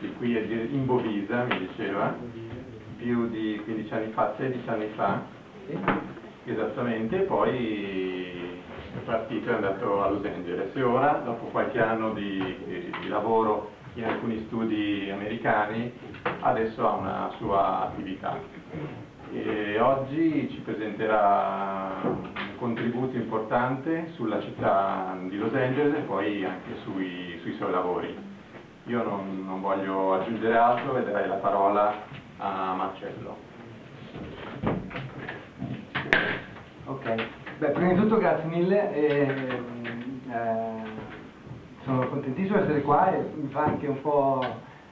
Di Milano, qui è Bovisa, mi diceva, più di 15 anni fa, 16 anni fa, esattamente, poi è partito e è andato a Los Angeles e ora, dopo qualche anno di, di, di lavoro in alcuni studi americani, adesso ha una sua attività. E oggi ci presenterà un contributo importante sulla città di Los Angeles e poi anche sui, sui suoi lavori. Io non, non voglio aggiungere altro e darei la parola a Marcello. Ok, Beh, prima di tutto grazie mille. E, eh, sono contentissimo di essere qua e mi fa anche un po'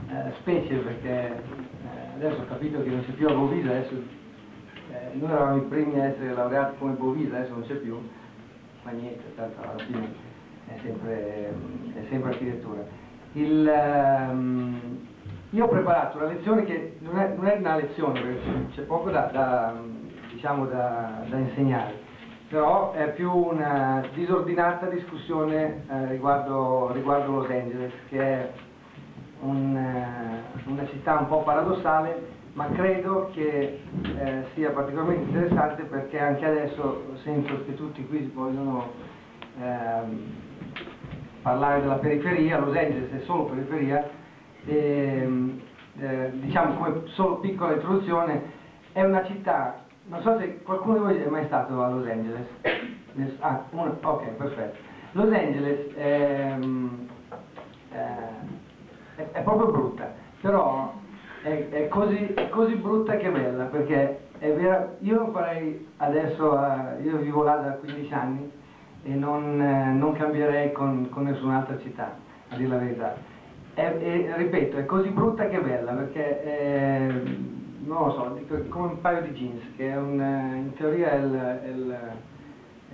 eh, specie perché eh, adesso ho capito che non c'è più a Bovisa, adesso eh, noi eravamo i primi a essere laureati come Bovisa, adesso non c'è più, ma niente, tanto alla fine è sempre, è sempre architettura. Il, um, io ho preparato una lezione che non è, non è una lezione, perché c'è poco da, da, diciamo da, da insegnare però è più una disordinata discussione eh, riguardo, riguardo, Los Angeles, che è un, eh, una città un po' paradossale, ma credo che eh, sia particolarmente interessante perché anche adesso sento che tutti qui vogliono ehm, parlare della periferia, Los Angeles è solo periferia, e, eh, diciamo come solo piccola introduzione, è una città non so se qualcuno di voi è mai stato a Los Angeles. Ah, uno, ok, perfetto. Los Angeles è, è, è proprio brutta, però è, è, così, è, così, brutta che bella, perché è vera, io farei adesso, uh, io vivo là da 15 anni e non, eh, non cambierei con, con, nessun'altra città, a dire la verità. E, ripeto, è così brutta che bella, perché non lo so, dico, come un paio di jeans, che è un, in teoria è, il, è, il,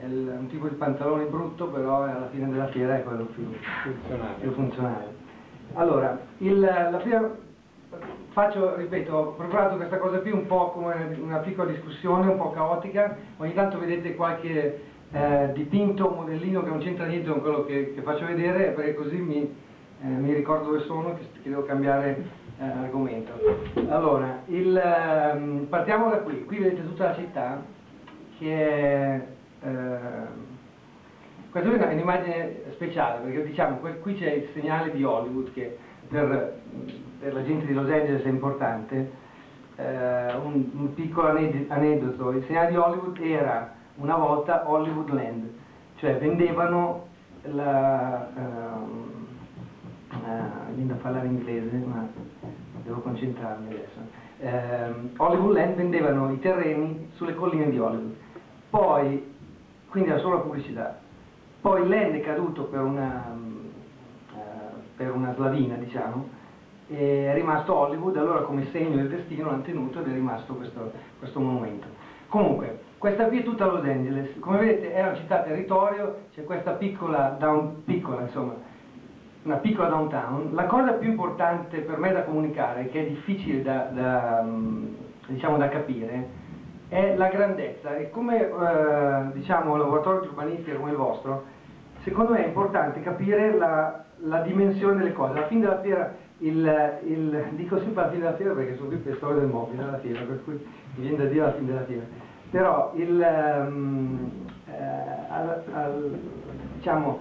è il, un tipo di pantalone brutto, però alla fine della fiera è quello più funzionale. Più funzionale. Allora, la prima, faccio, ripeto, ho preparato questa cosa qui un po' come una piccola discussione, un po' caotica, ogni tanto vedete qualche eh, dipinto, modellino che non c'entra niente con quello che, che, faccio vedere, perché così mi, eh, mi ricordo dove sono, che, che devo cambiare eh, argomento. Allora, il, ehm, partiamo da qui. Qui vedete tutta la città che è... Eh, questa è un'immagine speciale perché diciamo qui c'è il segnale di Hollywood che per, per, la gente di Los Angeles è importante. Eh, un, un, piccolo aneddoto, il segnale di Hollywood era una volta Hollywood Land, cioè vendevano la... Um, uh, viene da parlare inglese, ma devo concentrarmi adesso. Eh, Hollywood Land vendevano i terreni sulle colline di Hollywood, poi, quindi era solo la pubblicità, poi Land è caduto per una, uh, per una slavina, diciamo, è rimasto Hollywood, allora come segno del destino l'hanno tenuto ed è rimasto questo, questo monumento. Comunque, questa qui è tutta Los Angeles, come vedete è una città territorio, c'è questa piccola, down, piccola insomma, una piccola downtown, la cosa più importante per me da comunicare, che è difficile da, da, diciamo, da capire, è la grandezza. E come eh, diciamo, laboratorio di urbanistica come il vostro, secondo me è importante capire la, la dimensione delle cose. Alla fine della fiera, il, il, dico sempre alla fine della fiera perché sono qui per storia del mobile alla fiera, per cui mi viene da dire alla fine della fiera, però il, um, eh, al, al, diciamo,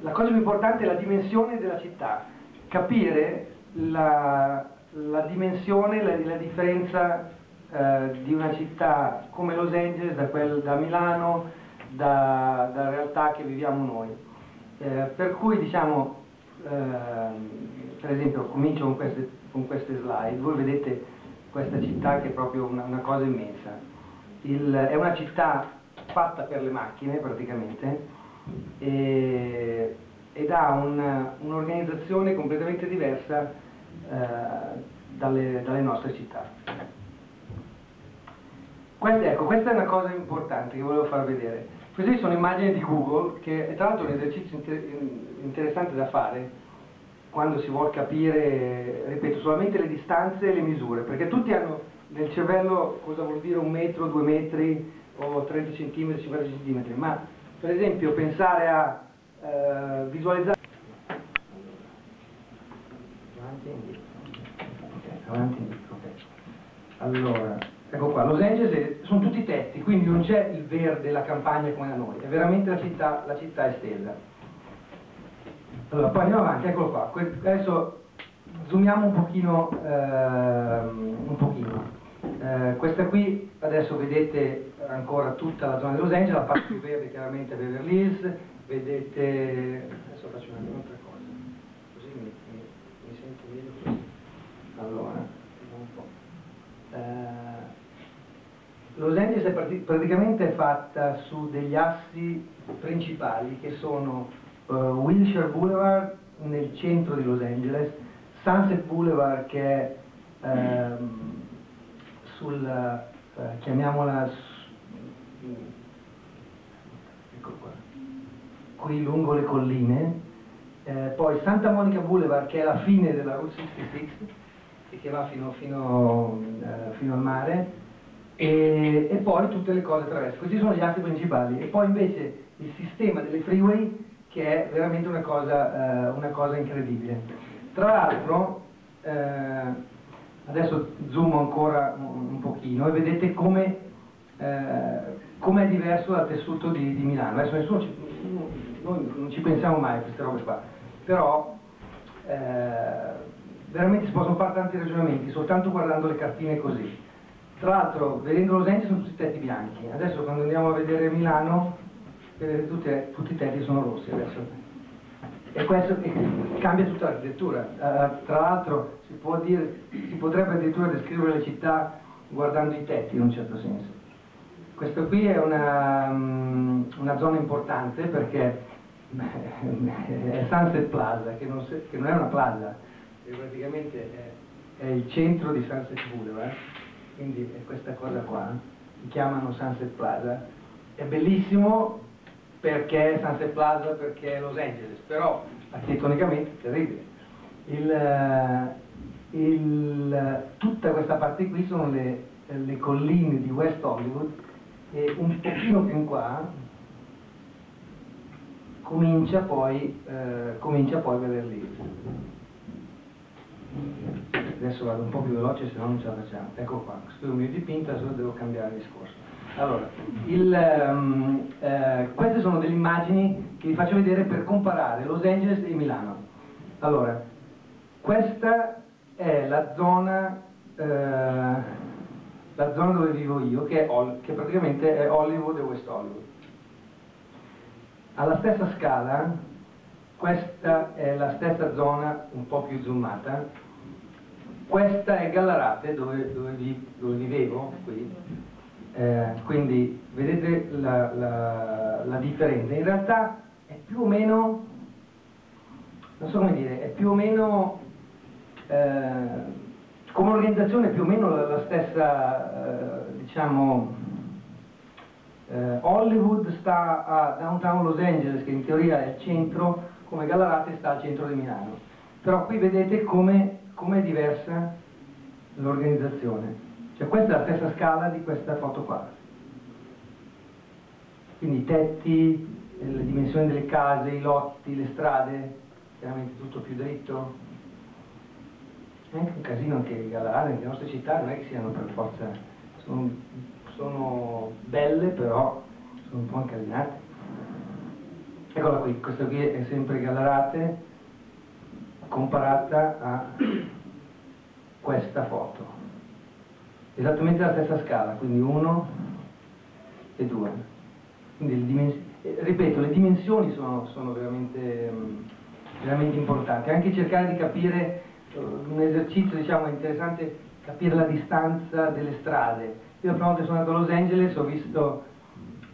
la cosa più importante è la dimensione della città, capire la, la dimensione, la, la differenza eh, di una città come Los Angeles da, quel, da Milano, da, da, realtà che viviamo noi. Eh, per cui diciamo, eh, per esempio, comincio con queste, con queste, slide, voi vedete questa città che è proprio una, una cosa immensa. Il, è una città fatta per le macchine praticamente, e, ed ha un'organizzazione un completamente diversa eh, dalle, dalle, nostre città. Questa, ecco, questa è una cosa importante che volevo far vedere. Queste sono immagini di Google, che è tra l'altro un esercizio inter interessante da fare quando si vuole capire, ripeto, solamente le distanze e le misure, perché tutti hanno nel cervello cosa vuol dire un metro, due metri o 30 cm, 50 cm, ma per esempio pensare a eh, visualizzare avanti e indietro. Ok, avanti e indietro, ok. Allora, ecco qua, Los Angeles sono tutti tetti, quindi non c'è il verde, la campagna come da noi, è veramente la città, la città estesa. Allora, poi andiamo avanti, eccolo qua. Adesso zoomiamo un pochino, ehm, un pochino. Eh, questa qui, adesso vedete ancora tutta la zona di Los Angeles, la parte più verde chiaramente è Beverly Hills, vedete, adesso faccio un'altra cosa, così mi, mi- mi sento meglio. Allora. Eh, Los Angeles è prati- praticamente fatta su degli assi principali che sono eh, Wilshire Boulevard nel centro di Los Angeles, Sunset Boulevard che è ehm, sul, eh, chiamiamola, ecco qua, qui lungo le colline, eh, poi Santa Monica Boulevard che è la fine della Route 66 e che va fino, fino, eh, fino al mare e, e poi tutte le cose attraverso. Questi sono gli assi principali e poi invece il sistema delle freeway che è veramente una cosa, eh, una cosa incredibile. Tra l'altro, eh, adesso zoom ancora un, pochino e vedete come eh, come è diverso dal tessuto di, di Milano. Adesso nessuno ci, noi non ci pensiamo mai a queste robe qua, però eh, veramente si possono fare tanti ragionamenti soltanto guardando le cartine così. Tra l'altro, vedendo Los Angeles sono tutti tetti bianchi, adesso quando andiamo a vedere Milano, vedete tutti, tutti i tetti sono rossi adesso. E questo cambia tutta l'architettura. Eh, tra l'altro si, si potrebbe addirittura descrivere le città guardando i tetti in un certo senso. Questa qui è una, mm, una zona importante perché è Sunset Plaza, che non, se- che non è una plaza, praticamente è, è il centro di Sunset Boulevard, quindi è questa cosa qua, si chiamano Sunset Plaza. È bellissimo perché Sunset Plaza, perché Los Angeles, però architettonicamente è terribile. Il, eh, il- tutta questa parte qui sono le, le colline di West Hollywood e un pochino più in qua comincia poi, eh, comincia poi Beverly Hills. Adesso vado un po' più veloce se no non ce la facciamo. Ecco qua, questo è un mio dipinto, adesso devo cambiare discorso. Allora, il, ehm, eh, queste sono delle immagini che vi faccio vedere per comparare Los Angeles e Milano. Allora, questa è la zona, eh, la zona dove vivo io, che, è che praticamente è Hollywood e West Hollywood. Alla stessa scala, questa è la stessa zona un po' più zoomata, questa è Gallarate dove, dove vi- dove vivevo qui, Eh, quindi vedete la, la- la differenza. In realtà è più o meno, non so come dire, è più o meno, eh, come organizzazione più o meno la, la stessa, eh, diciamo, eh, Hollywood sta a downtown Los Angeles, che in teoria è il centro, come Gallarate sta al centro di Milano. Però qui vedete come come è diversa l'organizzazione. Cioè questa è la stessa scala di questa foto qua. Quindi i tetti, le dimensioni delle case, i lotti, le strade, chiaramente tutto più dritto. È anche un casino anche Gallarate, le nostre città non è che siano per forza, sono, sono belle però sono un po' incasinate. Eccola qui, questa qui è sempre Gallarate comparata a questa foto. Esattamente la stessa scala, quindi 1 e 2. Quindi le dimens- eh, ripeto, le dimensioni sono, sono veramente, mm, veramente importanti. Anche cercare di capire, eh, un esercizio diciamo interessante, capire la distanza delle strade. Io la prima volta che sono andato a Los Angeles ho visto,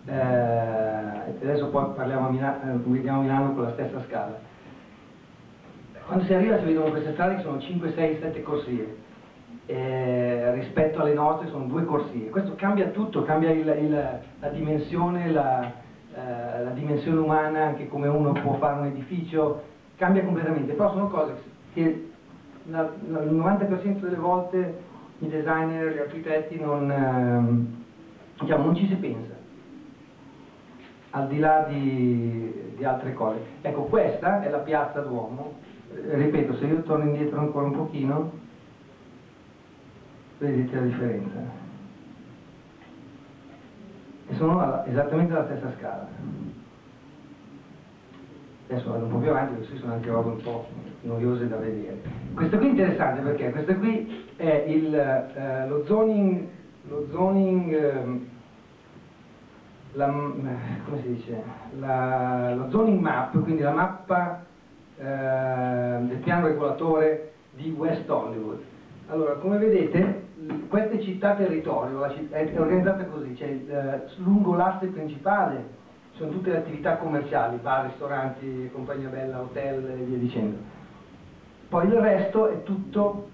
eh, adesso poi parliamo a Milano, eh, vediamo Milano con la stessa scala. Quando si arriva si vedono queste strade che sono 5, 6, 7 corsie, eh, rispetto alle nostre sono due corsie. Questo cambia tutto, cambia il- il- la dimensione, la, eh, la dimensione umana, anche come uno può fare un edificio, cambia completamente. Però sono cose che la- il 90% delle volte i designer, gli architetti non, ehm, diciamo, non ci si pensa al di là di, di altre cose. Ecco, questa è la piazza Duomo ripeto, se io torno indietro ancora un pochino, vedete la differenza. E sono esattamente alla stessa scala. Adesso vado un po' più avanti, queste sono anche robe un po' noiose da vedere. Questo qui è interessante perché questo qui è il, eh, lo zoning, lo zoning eh, la, come si dice, la, lo zoning map, quindi la mappa eh, del piano regolatore di West Hollywood. Allora, come vedete, queste città territorio è organizzata così, cioè lungo l'asse principale sono tutte le attività commerciali, bar, ristoranti, compagnia bella, hotel e via dicendo. Poi il resto è tutto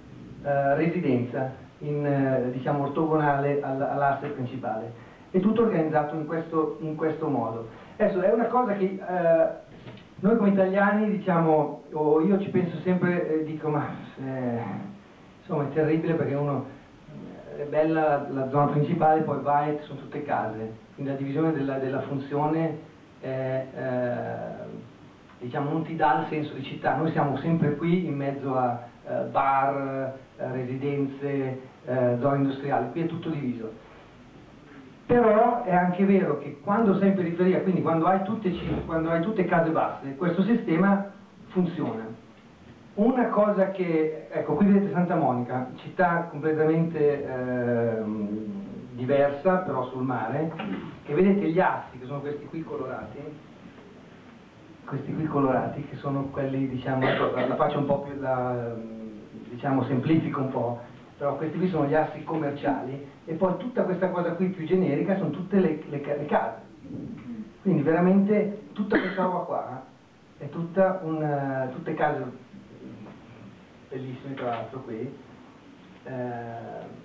eh, residenza, in, eh, diciamo ortogonale all'asse principale. È tutto organizzato in questo, in questo, modo. Adesso è una cosa che eh, noi come italiani diciamo, o io ci penso sempre e dico ma eh, insomma è terribile perché uno eh, è bella la, zona principale, poi vai e sono tutte case quindi la divisione della, della funzione è, eh, diciamo, non ti dà il senso di città, noi siamo sempre qui in mezzo a eh, bar, eh, residenze, eh, zone industriali, qui è tutto diviso. Però è anche vero che quando sei in periferia, quindi quando hai tutte, quando hai tutte case basse, questo sistema funziona. Una cosa che, ecco qui vedete Santa Monica, città completamente ehm, diversa però sul mare e vedete gli assi che sono questi qui colorati? Questi qui colorati che sono quelli diciamo ecco, la faccio un po' più la, diciamo semplifico un po' però questi qui sono gli assi commerciali e poi tutta questa cosa qui più generica sono tutte le, le, le case. Quindi veramente tutta questa roba qua è tutta un, tutte case bellissime tra l'altro qui eh,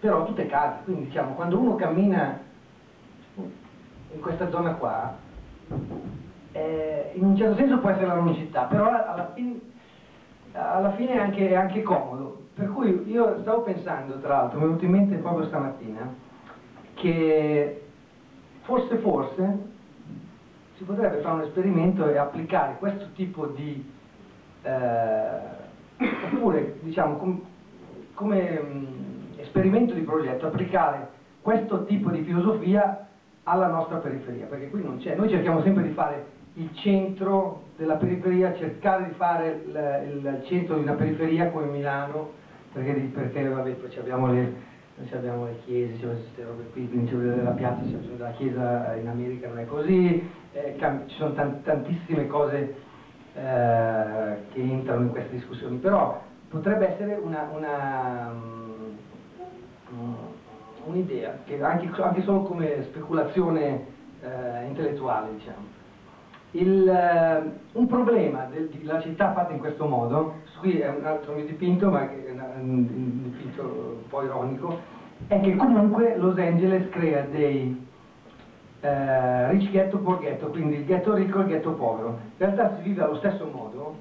però tutte case, quindi diciamo quando uno cammina in questa zona qua, eh, in un certo senso può essere una città, però alla, fin, alla fine è anche, è anche, comodo. Per cui io stavo pensando, tra l'altro, mi è venuto in mente proprio stamattina, che forse forse si potrebbe fare un esperimento e applicare questo tipo di eh, oppure diciamo com, come esperimento di progetto applicare questo tipo di filosofia alla nostra periferia, perché qui non c'è, noi cerchiamo sempre di fare il centro della periferia, cercare di fare il, centro di una periferia come Milano, perché, perché vabbè, poi abbiamo le, abbiamo le chiese, c'è queste robe qui, quindi c'è la piazza, c'è la chiesa in America non è così, eh, ci sono tantissime cose eh, che entrano in queste discussioni, però potrebbe essere una un'idea, anche, anche, solo come speculazione eh, intellettuale, diciamo. Il, eh, un problema della città fatta in questo modo, qui è un altro mio dipinto, ma è un dipinto un po' ironico, è che comunque Los Angeles crea dei eh, rich ghetto poor ghetto, quindi il ghetto ricco e il ghetto povero. In realtà si vive allo stesso modo,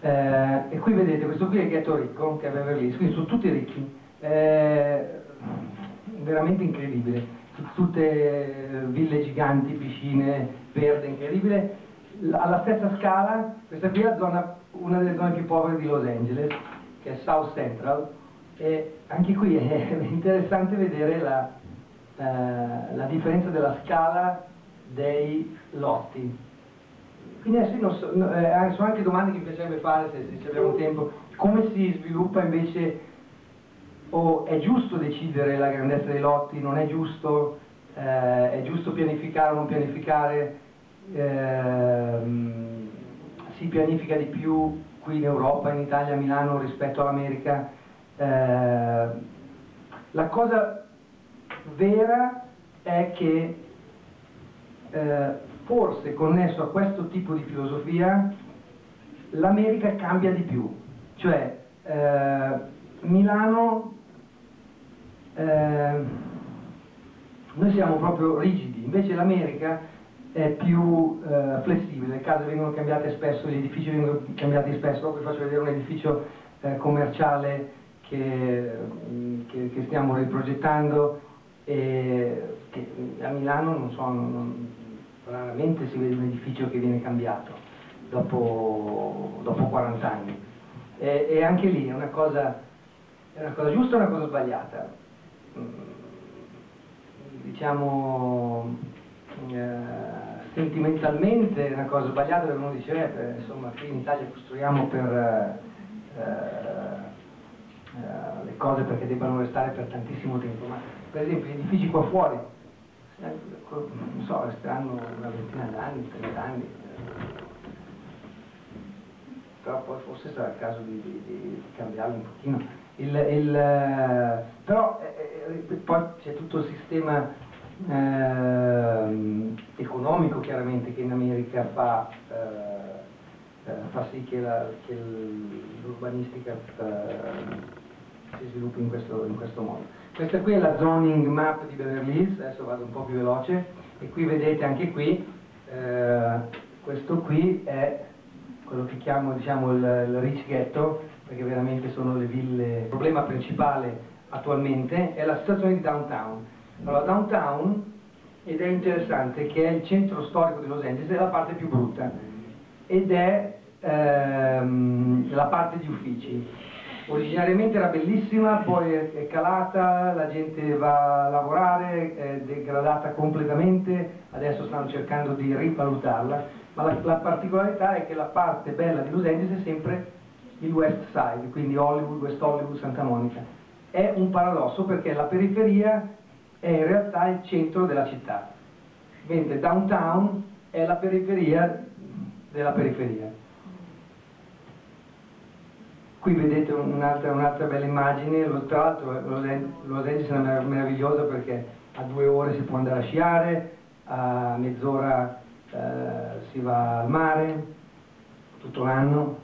eh, e qui vedete, questo qui è il ghetto ricco, che è Beverly Hills, quindi sono tutti ricchi, eh, veramente incredibile. Tutte ville giganti, piscine, verde, incredibile. Alla stessa scala, questa qui è zona, una delle zone più povere di Los Angeles che è South Central e anche qui è interessante vedere la, eh, la differenza della scala dei lotti. Quindi adesso so, eh, sono anche domande che mi piacerebbe fare se, se abbiamo tempo. Come si sviluppa invece o è giusto decidere la grandezza dei lotti, non è giusto, eh, è giusto pianificare o non pianificare, eh, si pianifica di più qui in Europa, in Italia, a Milano rispetto all'America. Eh, la cosa vera è che eh, forse connesso a questo tipo di filosofia l'America cambia di più, cioè eh, Milano eh, noi siamo proprio rigidi, invece l'America è più eh, flessibile, le case vengono cambiate spesso, gli edifici vengono cambiati spesso, dopo vi faccio vedere un edificio eh, commerciale che, che, che, stiamo riprogettando e che a Milano non so, non, raramente si vede un edificio che viene cambiato. dopo, dopo 40 anni. E, e, anche lì è una cosa, è una cosa giusta o una cosa sbagliata? Mm, diciamo, eh, sentimentalmente è una cosa sbagliata perché uno dice, eh, insomma, qui in Italia costruiamo per... Eh, eh, le cose perché debbano restare per tantissimo tempo, ma per esempio gli edifici qua fuori, eh, non so, resteranno una ventina d'anni, trent'anni, eh, però forse sarà il caso di, di, di cambiarli un pochino. Il, il, però eh, poi c'è tutto il sistema eh, economico chiaramente che in America fa, eh, fa sì che, che l'urbanistica si sviluppi in questo, in questo, modo. Questa qui è la zoning map di Beverly Hills, adesso vado un po' più veloce, e qui vedete anche qui, eh, questo qui è quello che chiamo diciamo, il, il rich ghetto, perché veramente sono le ville. Il problema principale attualmente è la situazione di downtown. Allora, downtown, ed è interessante, che è il centro storico di Los Angeles, è la parte più brutta, ed è ehm, la parte di uffici originariamente era bellissima, poi è, calata, la gente va a lavorare, è degradata completamente, adesso stanno cercando di rivalutarla, ma la, la particolarità è che la parte bella di Los Angeles è sempre il West Side, quindi Hollywood, West Hollywood, Santa Monica. È un paradosso perché la periferia è in realtà il centro della città, mentre downtown è la periferia della periferia. Qui vedete un'altra, un'altra bella immagine, tra l'altro Angeles è meravigliosa perché a due ore si può andare a sciare, a mezz'ora eh, si va al mare, tutto l'anno.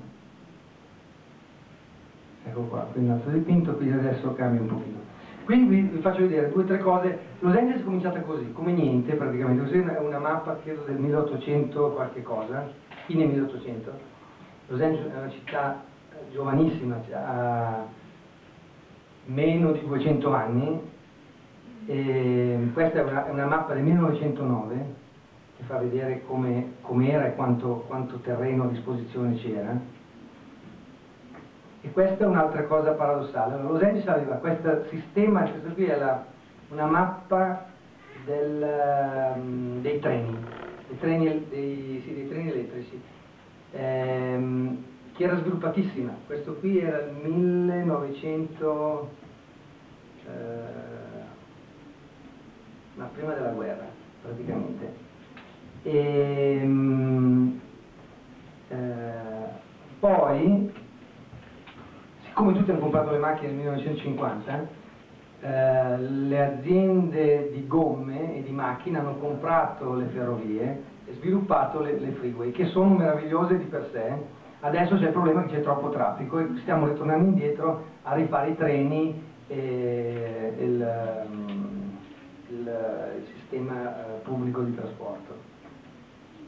Ecco qua, qui un altro dipinto, qui adesso cambia un pochino. Qui vi, vi faccio vedere due o tre cose. Los Angeles è cominciata così, come niente praticamente. Questa è una mappa credo del 1800 qualche cosa, fine 1800. Los Angeles è una città giovanissima, ha meno di 200 anni, e questa è una, è una mappa del 1909 che fa vedere come com era e quanto, quanto terreno a disposizione c'era. E questa è un'altra cosa paradossale. Allora, Los Angeles aveva questo sistema, questa qui è la, una mappa del, um, dei treni, dei treni, dei, sì, dei treni elettrici. Ehm, che era sviluppatissima, questo qui era il 1900, eh, ma prima della guerra praticamente. E, ehm, eh, poi, siccome tutti hanno comprato le macchine nel 1950, eh, le aziende di gomme e di macchine hanno comprato le ferrovie e sviluppato le, le freeway, che sono meravigliose di per sé, Adesso c'è il problema che c'è troppo traffico e stiamo ritornando indietro a rifare i treni e il, ehm, il, il sistema eh, pubblico di trasporto.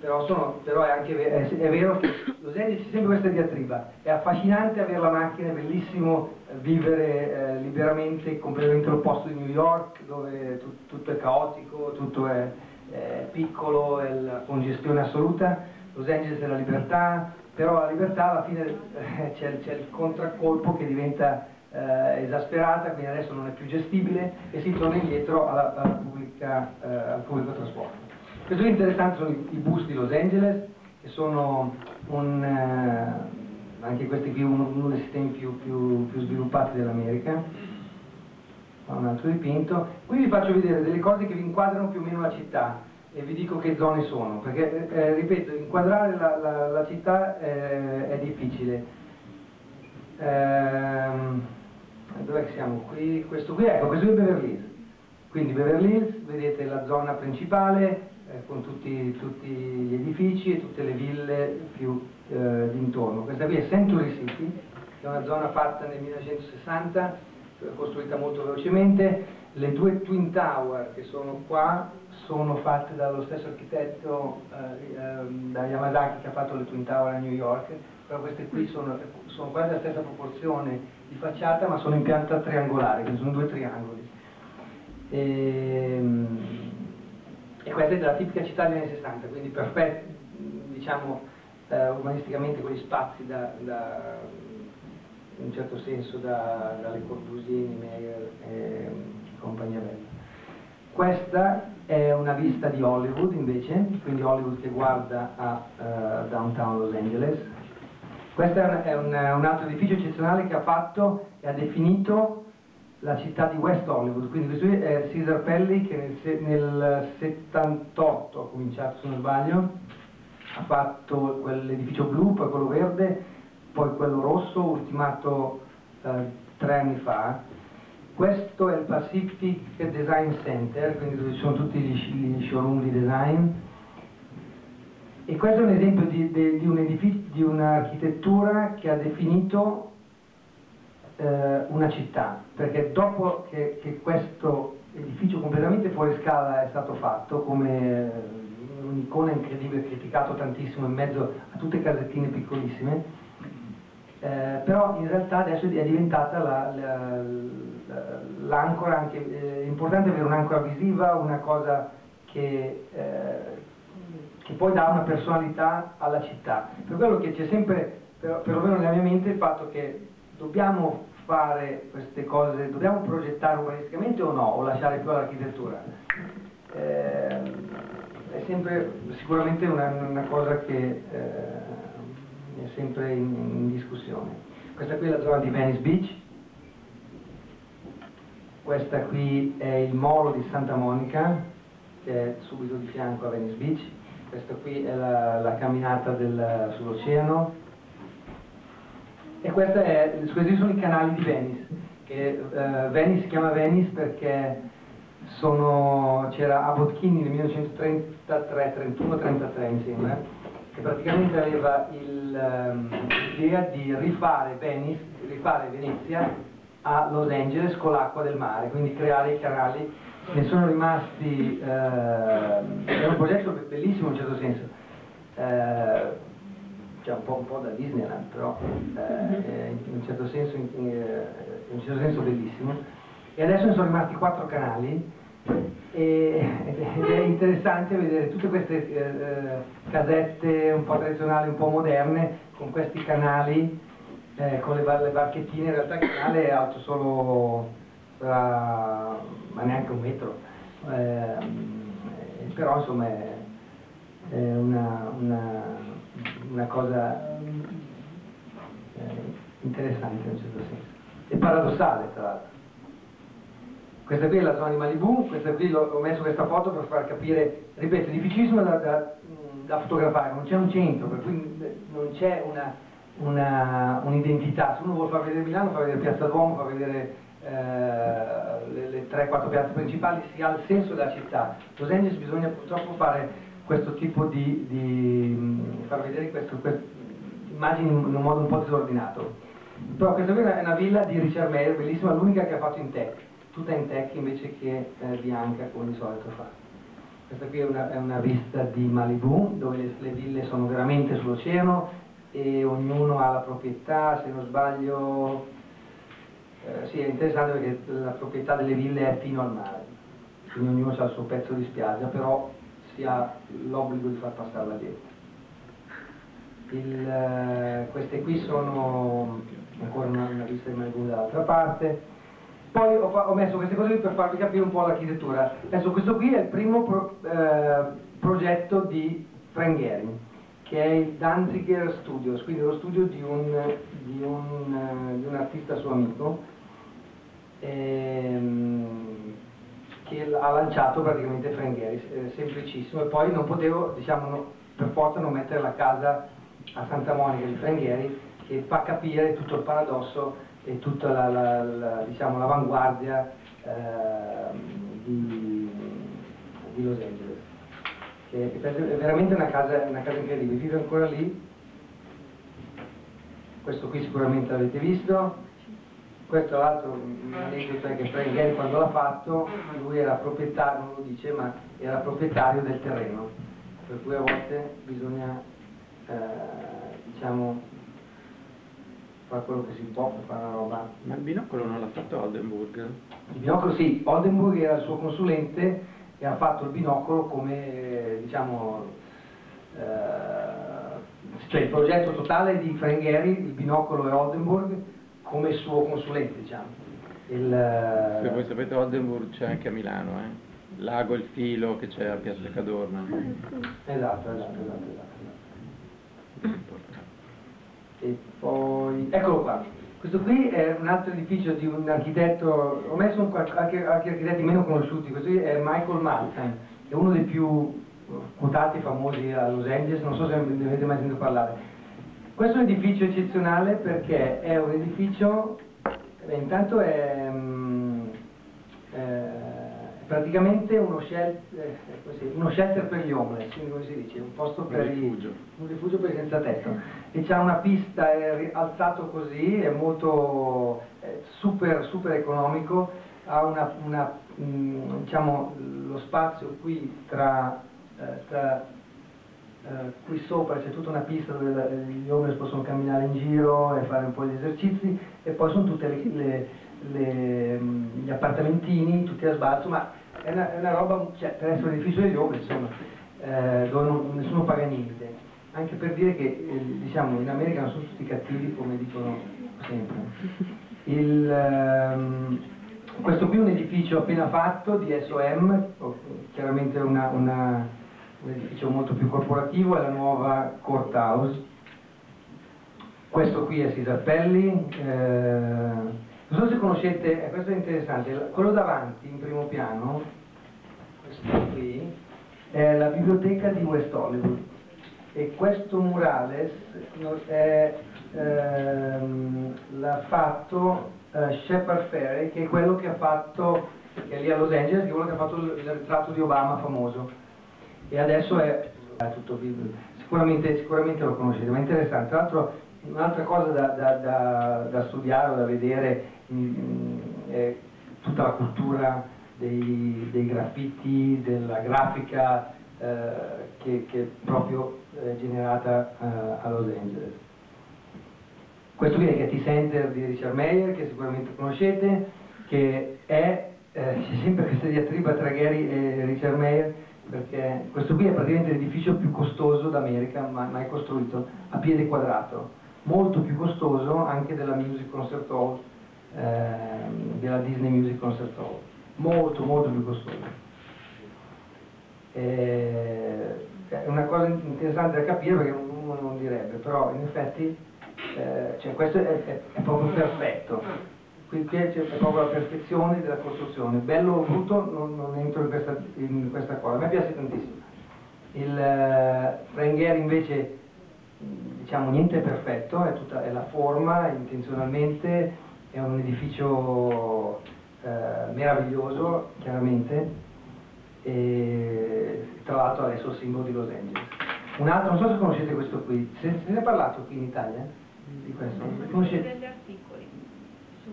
Però, sono, però è, anche, è, è, vero che Los Angeles c'è sempre questa diatriba, è affascinante avere la macchina, è bellissimo eh, vivere eh, liberamente, completamente l'opposto di New York, dove tu, tutto è caotico, tutto è, è piccolo, è la congestione assoluta, Los Angeles è la libertà, però la libertà alla fine eh, c'è, il contraccolpo che diventa eh, esasperata, quindi adesso non è più gestibile e si torna indietro alla, alla pubblica, eh, al pubblico trasporto. Questo è interessante sono i, i, bus di Los Angeles, che sono un, eh, anche questi qui uno, uno dei sistemi più, più, più sviluppati dell'America. Un altro dipinto. Qui vi faccio vedere delle cose che vi inquadrano più o meno la città e vi dico che zone sono, perché eh, ripeto, inquadrare la, la, la città eh, è difficile. Ehm, dove siamo? Qui, questo qui, ecco, questo è Beverly Hills. Quindi Beverly Hills, vedete la zona principale eh, con tutti, tutti, gli edifici e tutte le ville più eh, d'intorno. Questa qui è Century City, che è una zona fatta nel 1960, costruita molto velocemente. Le due Twin Tower che sono qua sono fatte dallo stesso architetto eh, ehm, da Yamazaki che ha fatto le Twin Tower a New York, però queste qui sono, sono quasi la stessa proporzione di facciata ma sono in pianta triangolare, quindi sono due triangoli. E, ehm, e questa è della tipica città degli anni 60, quindi perfetto, diciamo, eh, urbanisticamente quegli spazi da, da, in un certo senso da, dalle Corbusier, Meyer e compagnia bella. Questa è una vista di Hollywood invece, quindi Hollywood che guarda a uh, downtown Los Angeles. Questo è, un, un, altro edificio eccezionale che ha fatto e ha definito la città di West Hollywood, quindi questo è Caesar Pelli che nel, nel 78 ha cominciato se non sbaglio, ha fatto quell'edificio blu, poi quello verde, poi quello rosso, ultimato eh, tre anni fa. Questo è il Pacific Design Center, quindi dove ci sono tutti gli, showroom di design. E questo è un esempio di, di, di, un di un'architettura che ha definito eh, una città, perché dopo che, che, questo edificio completamente fuori scala è stato fatto come un'icona incredibile, criticato tantissimo in mezzo a tutte casettine piccolissime, eh, però in realtà adesso è diventata l'ancora, la, anche, eh, è importante avere un'ancora visiva, una cosa che, eh, che, poi dà una personalità alla città. Per quello che c'è sempre, per, perlomeno nella mia mente, il fatto che dobbiamo fare queste cose, dobbiamo progettare urbanisticamente o no, o lasciare più all'architettura? Eh, è sempre sicuramente una, una cosa che eh, è sempre in, in, discussione. Questa qui è la zona di Venice Beach, questa qui è il molo di Santa Monica, che è subito di fianco a Venice Beach, questa qui è la, la camminata sull'oceano, e questi sono i canali di Venice, che uh, Venice si chiama Venice perché c'era a Botchini nel 1933, 31-33 mi sembra, che praticamente aveva ehm, l'idea di rifare Venice, rifare Venezia a Los Angeles con l'acqua del mare, quindi creare i canali, ne sono rimasti, eh, è un progetto bellissimo in un certo senso, eh, cioè un po', un po', da Disneyland, però eh, in, un certo senso, in, in, un certo senso bellissimo. E adesso ne sono rimasti quattro canali e, ed è interessante vedere tutte queste eh, eh, casette un po' tradizionali, un po' moderne, con questi canali, eh, con le, le, barchettine, in realtà il canale è alto solo, sarà, ma neanche un metro, eh, però insomma è, è una, una, una, cosa eh, interessante in un certo senso, e paradossale tra l'altro. Questa qui è la zona di Malibu, questa qui ho messo questa foto per far capire, ripeto, è difficilissimo da, da, da fotografare, non c'è un centro, per cui non c'è un'identità. Un Se uno vuole far vedere Milano, fa vedere Piazza Duomo, fa vedere eh, le, le 3-4 piazze principali, si ha il senso della città. Los Angeles bisogna purtroppo fare questo tipo di, di far vedere questo, questo, immagini in un modo un po' disordinato. Però questa qui è una villa di Richard Meyer, bellissima, l'unica che ha fatto in tech tutta in tech invece che eh, bianca come di solito fa. Questa qui è una, è una vista di Malibu dove le, le ville sono veramente sull'oceano e ognuno ha la proprietà, se non sbaglio, eh, sì è interessante perché la proprietà delle ville è fino al mare, quindi ognuno ha il suo pezzo di spiaggia, però si ha l'obbligo di far passare la gente. Il, eh, queste qui sono ancora una, una vista di Malibu dall'altra parte, poi ho, ho, messo queste cose per farvi capire un po' l'architettura. Adesso questo qui è il primo pro, eh, progetto di Frank Gehring, che è il Danziger Studios, quindi lo studio di un, di un, uh, di un artista suo amico, ehm, che ha lanciato praticamente Frank Gehring, eh, semplicissimo, e poi non potevo, diciamo, no, per forza non mettere la casa a Santa Monica di Frank Gehring, che fa capire tutto il paradosso e tutta la, la, la, diciamo, l'avanguardia eh, di, di, Los Angeles. Che, è veramente una casa, una casa incredibile, vive ancora lì, questo qui sicuramente l'avete visto, questo è l'altro un aneddoto è che Frank Gehry quando l'ha fatto, lui era proprietario, non lo dice, ma era proprietario del terreno, per cui a volte bisogna eh, diciamo, fa quello che si può per fare una roba. Ma il binocolo non l'ha fatto Oldenburg? Il binocolo sì, Oldenburg era il suo consulente e ha fatto il binocolo come, diciamo, eh, cioè il progetto totale di Frangheri, il binocolo e Oldenburg come suo consulente diciamo. Il, Se voi sapete Oldenburg c'è anche a Milano, eh? Lago Il Filo che c'è a Piazza Cadorna. Esatto, esatto, esatto, esatto. E poi, eccolo qua, questo qui è un altro edificio di un architetto, ho messo anche architetti meno conosciuti, questo qui è Michael Maltin, è uno dei più quotati famosi a Los Angeles, non so se ne avete mai sentito parlare. Questo è un edificio eccezionale perché è un edificio, beh, intanto è... Um, eh, praticamente uno shelter, eh, così, uno shelter, per gli homeless, quindi come si dice, un posto per un rifugio, i, un rifugio per i senza tetto. E c'è una pista, è alzato così, è molto è super, super economico, ha una, una mh, mm, diciamo, lo spazio qui tra, eh, tra eh, qui sopra c'è tutta una pista dove gli homeless possono camminare in giro e fare un po' di esercizi e poi sono tutte le, le, le, mm, gli appartamentini tutti a sbalzo, ma è una, è una roba, cioè, per essere un edificio degli uomini, insomma, eh, dove non, nessuno paga niente. Anche per dire che eh, diciamo, in America non sono tutti cattivi come dicono sempre. Il, ehm, questo qui è un edificio appena fatto di SOM, chiaramente una, una, un edificio molto più corporativo, è la nuova Courthouse. Questo qui è Sisarpelli. Eh, non so se conoscete, eh, questo è interessante, quello davanti in primo piano, questo qui, è la biblioteca di West Hollywood. E questo murales ehm, l'ha fatto eh, Shepard Ferry che è quello che ha fatto, che è lì a Los Angeles, che è quello che ha fatto il, il ritratto di Obama famoso. E adesso è, è tutto sicuramente, sicuramente lo conoscete, ma è interessante. Tra l'altro un'altra cosa da, da, da, da studiare o da vedere è tutta la cultura dei, dei graffiti, della grafica eh, che, che, è proprio generata eh, a Los Angeles. Questo qui è il Getty Center di Richard Meyer, che sicuramente conoscete, che è, eh, c'è sempre questa diatriba tra Gary e Richard Meyer, perché questo qui è praticamente l'edificio più costoso d'America mai costruito, a piede quadrato, molto più costoso anche della Music Concert Hall eh, della Disney Music Concert Hall, molto molto più costoso. Eh, è una cosa interessante da capire perché uno non direbbe, però in effetti eh, cioè questo è, è, è, proprio perfetto. Qui, c'è proprio la perfezione della costruzione. Bello o brutto non, non entro in questa, in questa, cosa, a me piace tantissimo. Il eh, Renghieri invece diciamo niente è perfetto, è, tutta, è la forma intenzionalmente è un edificio eh, meraviglioso, chiaramente, e tra l'altro adesso simbolo di Los Angeles. Un altro, non so se conoscete questo qui, se, se ne è parlato qui in Italia di questo? Conoscete? degli articoli su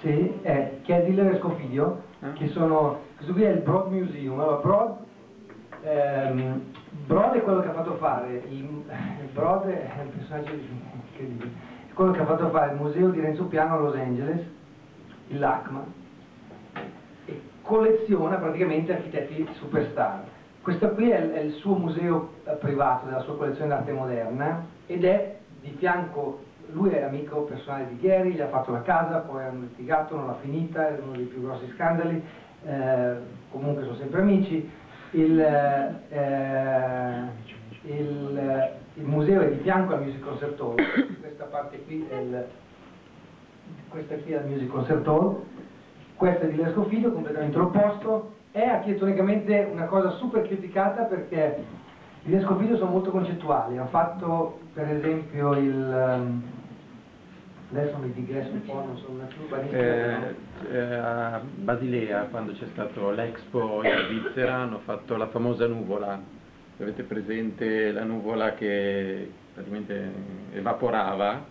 Sì, è, che è Diller e Scofidio, eh? che sono, questo qui è il Broad Museum, allora Broad, ehm, Broad è quello che ha fatto fare, il, il Broad è un personaggio incredibile, quello che ha fatto fare il museo di Renzo Piano a Los Angeles, il LACMA, e colleziona praticamente architetti superstar. Questo qui è, è il suo museo eh, privato della sua collezione d'arte moderna ed è di fianco, lui è amico personale di Gary, gli ha fatto la casa, poi hanno litigato, non l'ha finita, è uno dei più grossi scandali, eh, comunque sono sempre amici. Il, eh, il, il museo è di fianco al Music Concert Hall, questa parte qui è il, questa qui è il Music Concert Hall, questa è di Lesco Figlio, completamente l'opposto, è architettonicamente una cosa super criticata perché i Lesco Figlio sono molto concettuali, hanno fatto per esempio il... Um, adesso mi digresso un po', non sono una più urbanista. Eh, eh, a Basilea, quando c'è stato l'Expo in Svizzera, hanno fatto la famosa nuvola avete presente la nuvola che praticamente evaporava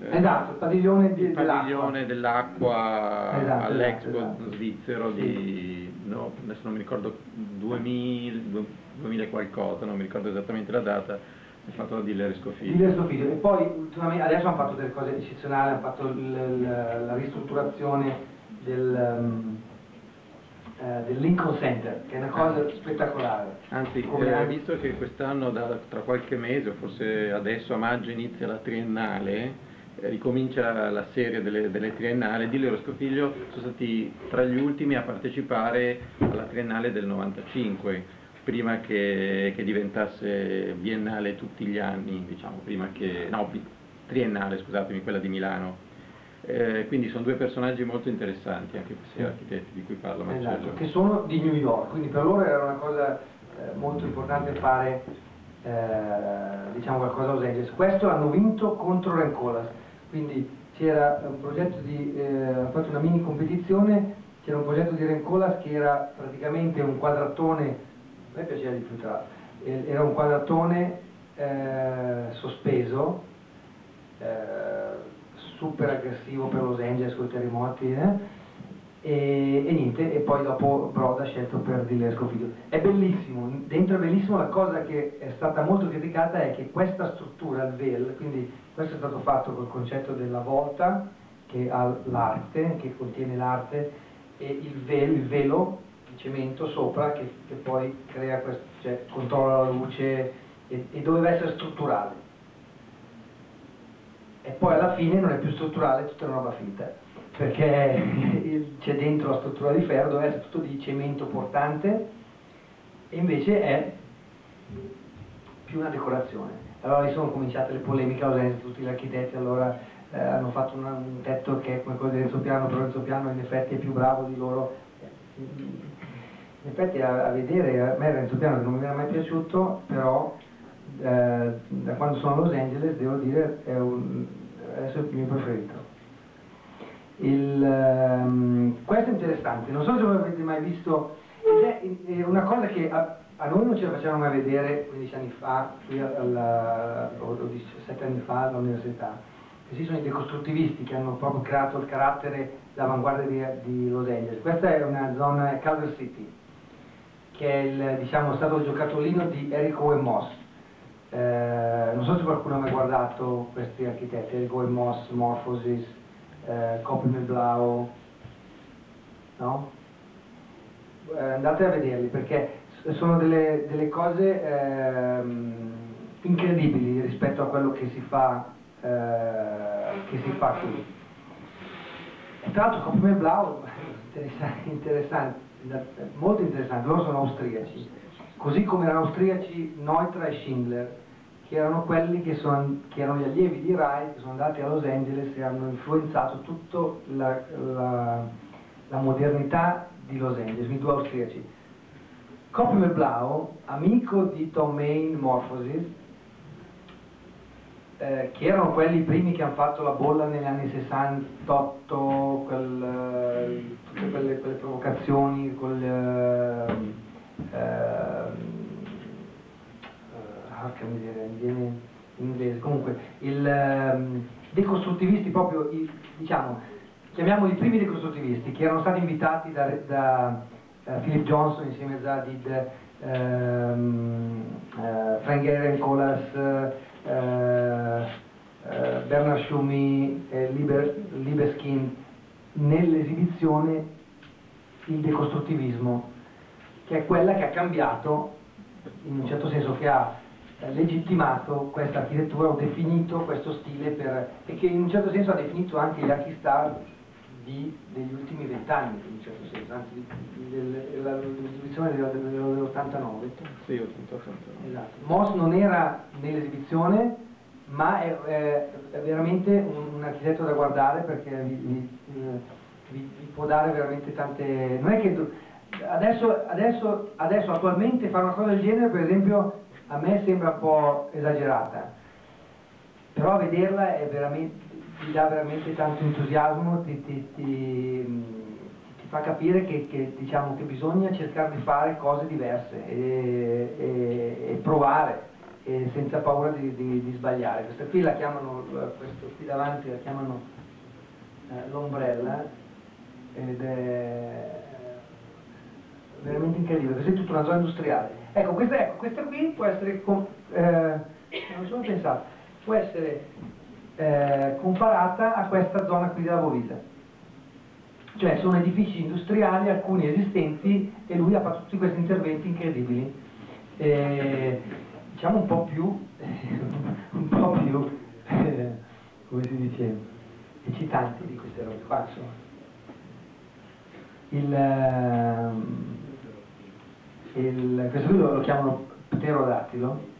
eh, esatto, il padiglione, il padiglione dell'acqua esatto, all'Expo esatto. svizzero di, no, adesso non mi ricordo 2000, 2000 qualcosa, non mi ricordo esattamente la data, è fatto da Diller Scofiglio. Diller Scofiglio e poi adesso hanno fatto delle cose eccezionali, hanno fatto l, l, la ristrutturazione del, um, eh, del Lincoln Center, che è una cosa spettacolare. Anzi, Come eh, visto che quest'anno, tra qualche mese, o forse adesso a maggio inizia la triennale, eh, ricomincia la serie delle, delle triennali, Dillo e Roscofiglio sono stati tra gli ultimi a partecipare alla triennale del 95, prima che, che diventasse biennale tutti gli anni, diciamo, prima che, no, triennale, scusatemi, quella di Milano. Eh, quindi sono due personaggi molto interessanti, anche questi architetti di cui parla Marcello. Esatto, che sono di New York, quindi per loro era una cosa eh, molto importante fare eh, diciamo qualcosa a Los Angeles. Questo l'hanno vinto contro Rencolas, quindi c'era un progetto di, eh, hanno fatto una mini competizione, c'era un progetto di Rencolas che era praticamente un quadratone, a me piaceva di più tra era un quadratone eh, sospeso, eh, super aggressivo per Los Angeles con i terremoti eh? e, e niente, e poi dopo Broda ha scelto per Dille Scofiglio. È bellissimo, dentro è bellissimo, la cosa che è stata molto criticata è che questa struttura, il VEL, quindi questo è stato fatto col concetto della volta che ha l'arte, che contiene l'arte, e il VEL, il velo di cemento sopra che, che poi crea questo, cioè controlla la luce e, e doveva essere strutturale e poi alla fine non è più strutturale, è tutta una roba finta, perché c'è dentro la struttura di ferro, dove è tutto di cemento portante, e invece è più una decorazione. Allora lì sono cominciate le polemiche a tutti gli architetti allora eh, hanno fatto una- un tetto che è come quello di Renzo Piano, però Renzo Piano in effetti è più bravo di loro. In effetti a, a vedere, a me Renzo Piano non mi era mai piaciuto, però eh, da quando sono a Los Angeles devo dire è un, adesso è il mio preferito. Il, ehm, questo è interessante, non so se voi avete mai visto, è, una cosa che a, a noi non ce la facevano mai vedere 15 anni fa, qui alla, o 17 anni fa all'università. Questi sono i decostruttivisti che hanno proprio creato il carattere, l'avanguardia di, di Los Angeles. Questa è una zona, è Culver City, che è il diciamo, stato il giocattolino di Eric Owen Moss. Eh, non so se qualcuno ha mai guardato questi architetti, Owen Moss, Morphosis, eh, Blau, no? Eh, andate a vederli perché sono delle, delle cose ehm, incredibili rispetto a quello che si fa, eh, che si fa qui. E tra l'altro Copy Blau, interessante, interessante, molto interessante, loro sono austriaci, così come erano austriaci Neutra e Schindler, che erano quelli che, sono, che erano gli allievi di Rai, che sono andati a Los Angeles e hanno influenzato tutta la, la, la modernità di Los Angeles, i due austriaci. Coppimer Blau, amico di Tom Morphosis, eh, che erano quelli primi che hanno fatto la bolla negli anni 68, quel, tutte quelle, quelle provocazioni, quel, eh, ehm, eh, porca miseria, mi viene in inglese, comunque, il, ehm, decostruttivisti proprio, i- diciamo, chiamiamoli i primi decostruttivisti, che erano stati invitati da, da eh, Philip Johnson insieme a Zadid, ehm, eh, Frank Gehry Colas, eh, Bernard Schumi Liber, Libeskin nell'esibizione il decostruttivismo, che è quella che ha cambiato, in un certo senso che ha legittimato questa architettura o definito questo stile per, e che in un certo senso ha definito anche gli archistar di- degli ultimi vent'anni, in un certo senso, anzi di- del- la- l'esibizione del- del- dell'89. Sì, 88. Esatto. Moss non era nell'esibizione, ma è, è- è veramente un, un architetto da guardare perché vi, vi- eh, vi- vi può dare veramente tante... Non è che adesso, adesso, adesso attualmente fare una cosa del genere, per esempio, a me sembra un po' esagerata, però vederla ti dà veramente tanto entusiasmo, ti, ti- ti- ti fa capire che, che, diciamo, che bisogna cercare di fare cose diverse e, e- e provare e senza paura di, di- di sbagliare. Questa qui la chiamano, questo qui davanti la chiamano eh, l'ombrella ed è veramente incredibile, questa è tutta una zona industriale. Ecco, questa, ecco, questa qui può essere, eh, non pensato, può essere eh, comparata a questa zona qui della Bovisa. cioè sono edifici industriali, alcuni esistenti, e lui ha fatto tutti questi interventi incredibili. Eh, diciamo un po' più, un po' più, eh, come si dice, eccitanti di queste robe qua, insomma. Il, ehm, il, questo qui lo, chiamano pterodattilo.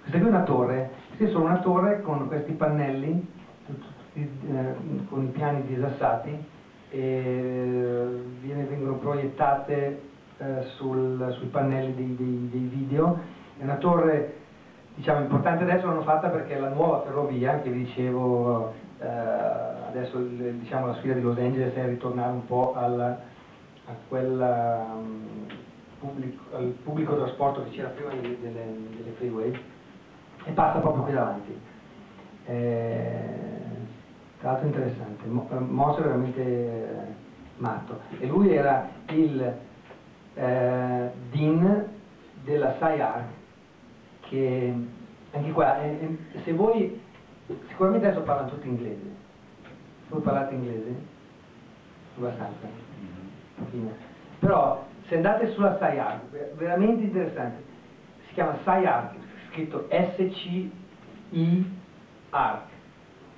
Questa qui è una torre, è solo una torre con questi pannelli, tutti, eh, con i piani disassati, e viene, vengono proiettate eh, sul, sui pannelli dei, dei, dei, video. È una torre diciamo, importante adesso l'hanno fatta perché la nuova ferrovia, che vi dicevo eh, adesso diciamo, la sfida di Los Angeles è ritornare un po' al, a quel um, pubblico, al pubblico trasporto che c'era prima delle, delle, freeway e passa proprio qui davanti. Eh, tra l'altro interessante, Moss è veramente eh, matto e lui era il eh, Dean della SciArc che anche qua, eh, se voi, sicuramente adesso parlano tutti inglese, voi parlate inglese? Abbastanza? Mm-hmm. Però se andate sulla SciArc, veramente interessante, si chiama SciArc, scritto S-C-I-ARC,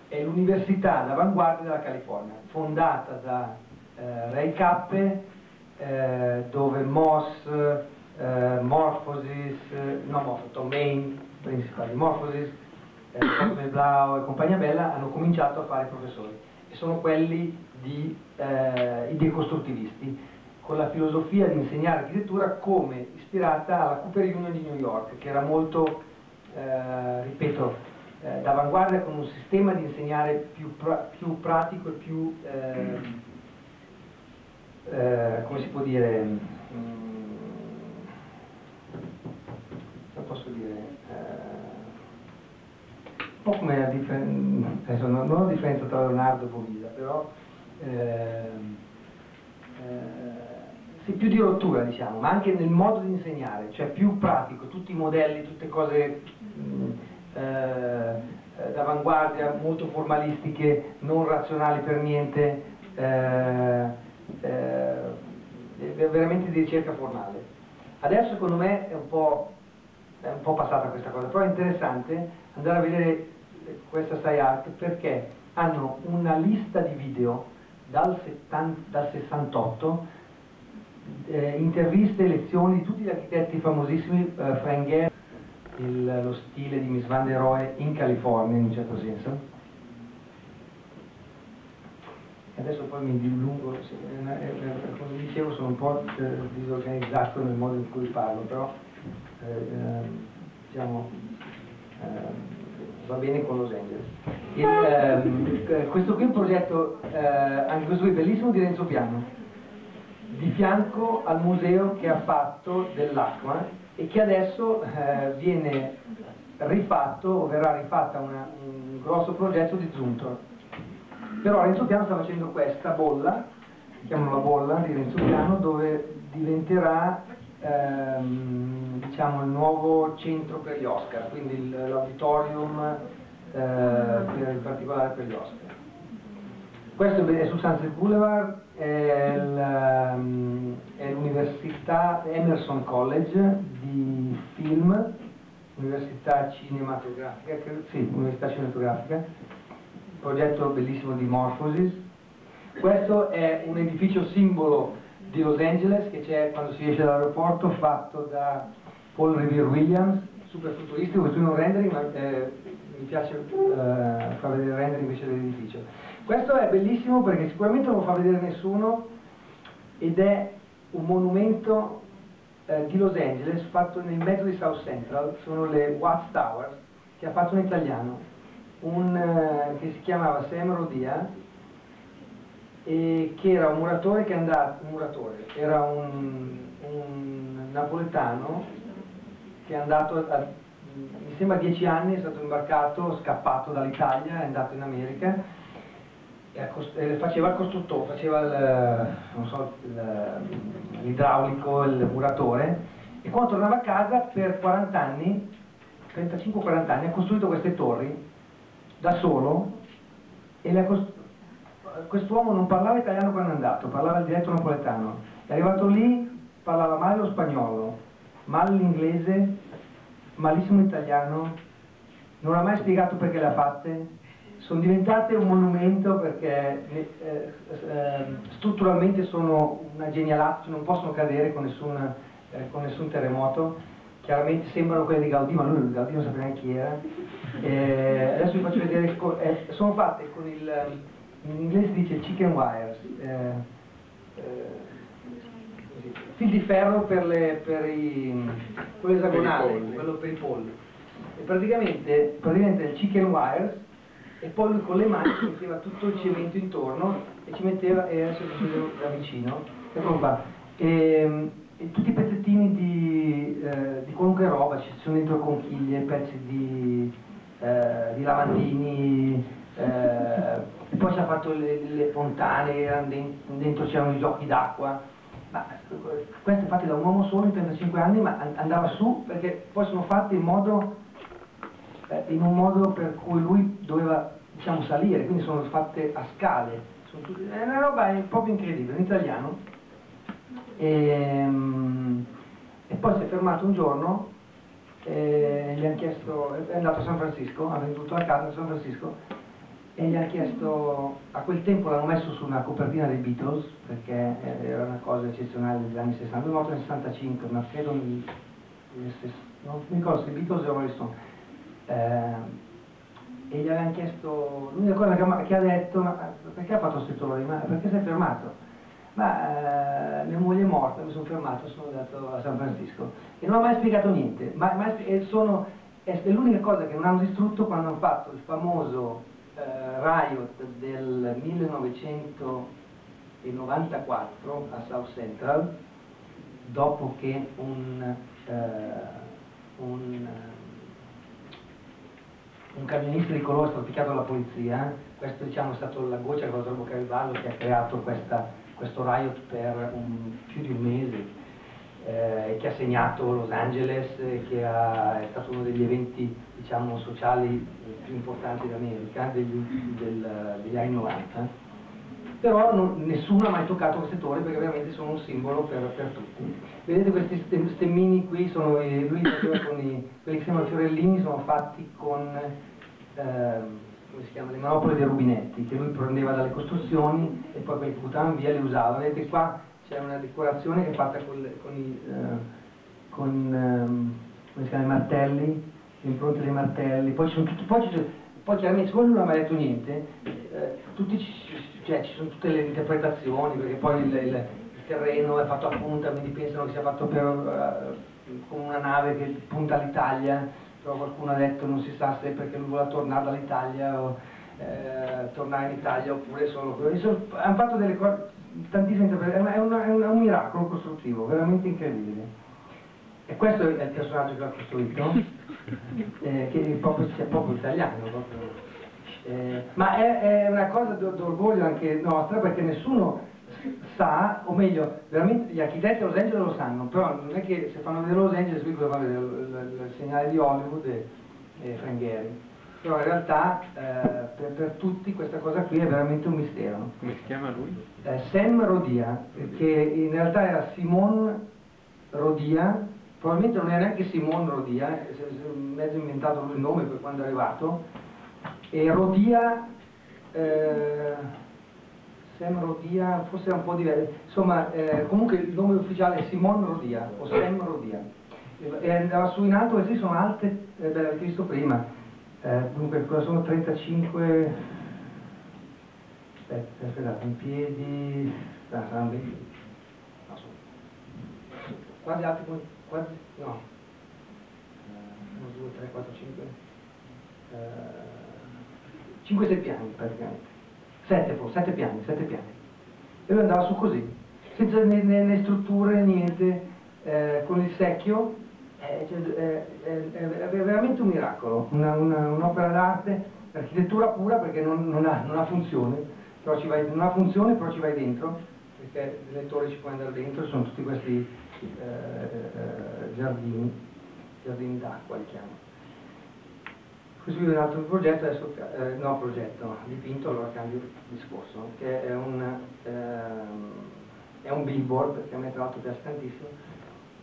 è l'università d'avanguardia della California, fondata da eh, Ray Cappe, eh, dove Moss, eh, Morphosis, no Morphosis, Tom Main, principale di Morphosis, eh, Blau e compagnia bella hanno cominciato a fare professori e sono quelli di, eh, i decostruttivisti con la filosofia di insegnare architettura come ispirata alla Cooper Union di New York che era molto, eh, ripeto, eh, d'avanguardia con un sistema di insegnare più, pra più pratico e più, eh, eh, come si può dire, mm, posso dire, eh, un po' come la differenza, non, la differenza tra Leonardo e Bovida, però sì, più di rottura diciamo, ma anche nel modo di insegnare, cioè più pratico, tutti i modelli, tutte cose eh, d'avanguardia, molto formalistiche, non razionali per niente, eh, eh, veramente di ricerca formale. Adesso secondo me è un po' è un po' passata questa cosa, però è interessante andare a vedere questa SciArt perché hanno una lista di video dal, 70, dal 68, eh, interviste e lezioni di tutti gli architetti famosissimi, eh, Frank Gehry, il, lo stile di Miss Van der Rohe in California in un certo senso. Adesso poi mi dilungo, come dicevo sono un po' eh, disorganizzato nel modo in cui parlo, però eh, diciamo, eh, va bene con Los Angeles. Il, ehm, eh, questo qui è un progetto, eh, anche questo qui bellissimo di Renzo Piano, di fianco al museo che ha fatto dell'acqua e che adesso eh, viene rifatto o verrà rifatta una, un grosso progetto di Zuntor. Però Renzo Piano sta facendo questa bolla, chiamano la bolla di Renzo Piano, dove diventerà ehm, diciamo, il nuovo centro per gli Oscar, quindi l'auditorium eh, in particolare per gli Oscar. Questo è su Sunset Boulevard, è ehm, l'università Emerson College di film, università cinematografica, sì, università cinematografica, progetto bellissimo di Morphosis. Questo è un edificio simbolo di Los Angeles che c'è quando si esce dall'aeroporto fatto da Paul Revere Williams, super futuristico, questo è un rendering, ma eh, mi piace eh, far vedere il rendering invece dell'edificio. Questo è bellissimo perché sicuramente non lo fa vedere nessuno ed è un monumento eh, di Los Angeles fatto nel mezzo di South Central, sono le Watts Towers, che ha fatto un italiano, un, eh, che si chiamava Sam Rodia, e che era un muratore che è andato, un muratore, era un, un napoletano che è andato, a, mi sembra dieci anni, è stato imbarcato, scappato dall'Italia, è andato in America, e faceva il costruttore, faceva so, l'idraulico, il muratore, e quando tornava a casa per 40 anni, 35-40 anni, ha costruito queste torri da solo e le ha costruite quest'uomo non parlava italiano quando è andato, parlava il dialetto napoletano. È arrivato lì, parlava male lo spagnolo, male l'inglese, malissimo l'italiano, non ha mai spiegato perché le ha fatte, sono diventate un monumento perché eh, eh, strutturalmente sono una genialata, non possono cadere con nessun, eh, con nessun, terremoto, chiaramente sembrano quelle di Gaudì, ma lui Gaudì non sapeva neanche chi era. Eh, adesso vi faccio vedere, eh, sono fatte con il, in inglese si dice chicken wires, eh, fil di ferro per, le, per i, quello esagonale, quello per i polli. E praticamente, praticamente il chicken wires e poi lui con le mani ci metteva tutto il cemento intorno e ci metteva, e adesso vi vedo da vicino, qua, e, e tutti i pezzettini di, eh, di, qualunque roba, ci sono dentro conchiglie, pezzi di, eh, di lavandini, eh, e poi ci ha fatto le, le fontane, dentro, c'erano i giochi d'acqua, ma queste fatte da un uomo solo in 35 anni, ma andava su perché poi sono fatte in modo eh, in un modo per cui lui doveva diciamo, salire, quindi sono fatte a scale. Tutti, è una roba proprio incredibile, in italiano. E, ehm, e poi si è fermato un giorno, e gli hanno chiesto, è andato a San Francisco, ha venduto la casa a San Francisco e gli ha chiesto, a quel tempo l'hanno messo su una copertina dei Beatles, perché era una cosa eccezionale degli anni 60, lui è morto nel 65, ma credo nel, non mi ricordo se Beatles o Rolling Stone eh, e gli avevano chiesto, l'unica cosa che, che, ha detto, ma perché ha fatto questo lavoro? Ma perché è fermato? Ma eh, mia moglie è morta, mi sono fermato, sono andato a San Francisco e non ha mai spiegato niente, ma, ma sono, è, l'unica cosa che non hanno distrutto quando hanno fatto il famoso riot del 1994 a South Central, dopo che un, eh, un un camionista di colore è stato picchiato dalla polizia, questo diciamo, è stato la goccia che ha il vaso che ha creato questa, questo riot per un, più di un mese, eh, che ha segnato Los Angeles, che ha, è stato uno degli eventi diciamo, sociali più importanti d'America degli, del, degli anni 90 però non, nessuno ha mai toccato queste torri perché veramente sono un simbolo per, per tutti. Vedete questi stemmini qui, sono, lui faceva con i, quelli che si chiamano fiorellini, sono fatti con eh, chiama, le manopole dei rubinetti che lui prendeva dalle costruzioni e poi quelli che buttavano via li usava. Vedete qua c'è una decorazione che è fatta con, con i, eh, con, eh, chiama, i martelli, le impronte dei martelli, poi, tutti, poi, poi chiaramente siccome non ha mai detto niente, eh, tutti ci, cioè, ci sono tutte le interpretazioni, perché poi il, il, il terreno è fatto a punta, quindi pensano che sia fatto per, uh, con una nave che punta all'Italia, però qualcuno ha detto non si sa se perché lui vuole tornare dall'Italia o eh, tornare in Italia oppure solo... Insomma, hanno fatto delle cose, tantissime interpretazioni, è, un, è, un, è un miracolo costruttivo, veramente incredibile. E questo è il personaggio che ha costruito, eh, che proprio, è proprio italiano. Proprio. Eh, ma è, è, una cosa d'orgoglio anche nostra perché nessuno sa, o meglio, veramente gli architetti a Los Angeles lo sanno, però non è che se fanno vedere Los Angeles qui cosa fanno vedere il, segnale di Hollywood e, e Frank Gehry. Però in realtà eh, per, per, tutti questa cosa qui è veramente un mistero. Come si chiama lui? Eh, Sam Rodia, che in realtà era Simon Rodia, probabilmente non era neanche Simon Rodia, è mezzo inventato lui il nome per quando è arrivato, e Rodia, eh, Sam Rodia, forse era un po' diverso, insomma eh, comunque il nome ufficiale è Simon Rodia o Sam Rodia. E andava su in alto queste sono alte, eh, beh l'avete visto prima, eh, dunque cosa sono 35, aspetta, aspettate, in piedi, ah, saranno 20, no, quasi alti come, quasi, no, 1, 2, 3, 4, 5, 5-6 piani praticamente, 7 forse, 7 piani, 7 piani. E lui andava su così, senza né, né, né strutture, niente, eh, con il secchio, eh, cioè, eh, è veramente un miracolo, un'opera un d'arte, architettura pura perché non, non, ha, non ha, funzione, però ci vai, non ha funzione però ci vai dentro, perché il lettore ci può andare dentro, sono tutti questi eh, eh, giardini, giardini d'acqua li chiamo. questo è un altro progetto, adesso, eh, no progetto, dipinto, allora cambio discorso, che è un, ehm, è un billboard che a me tra l'altro piace tantissimo.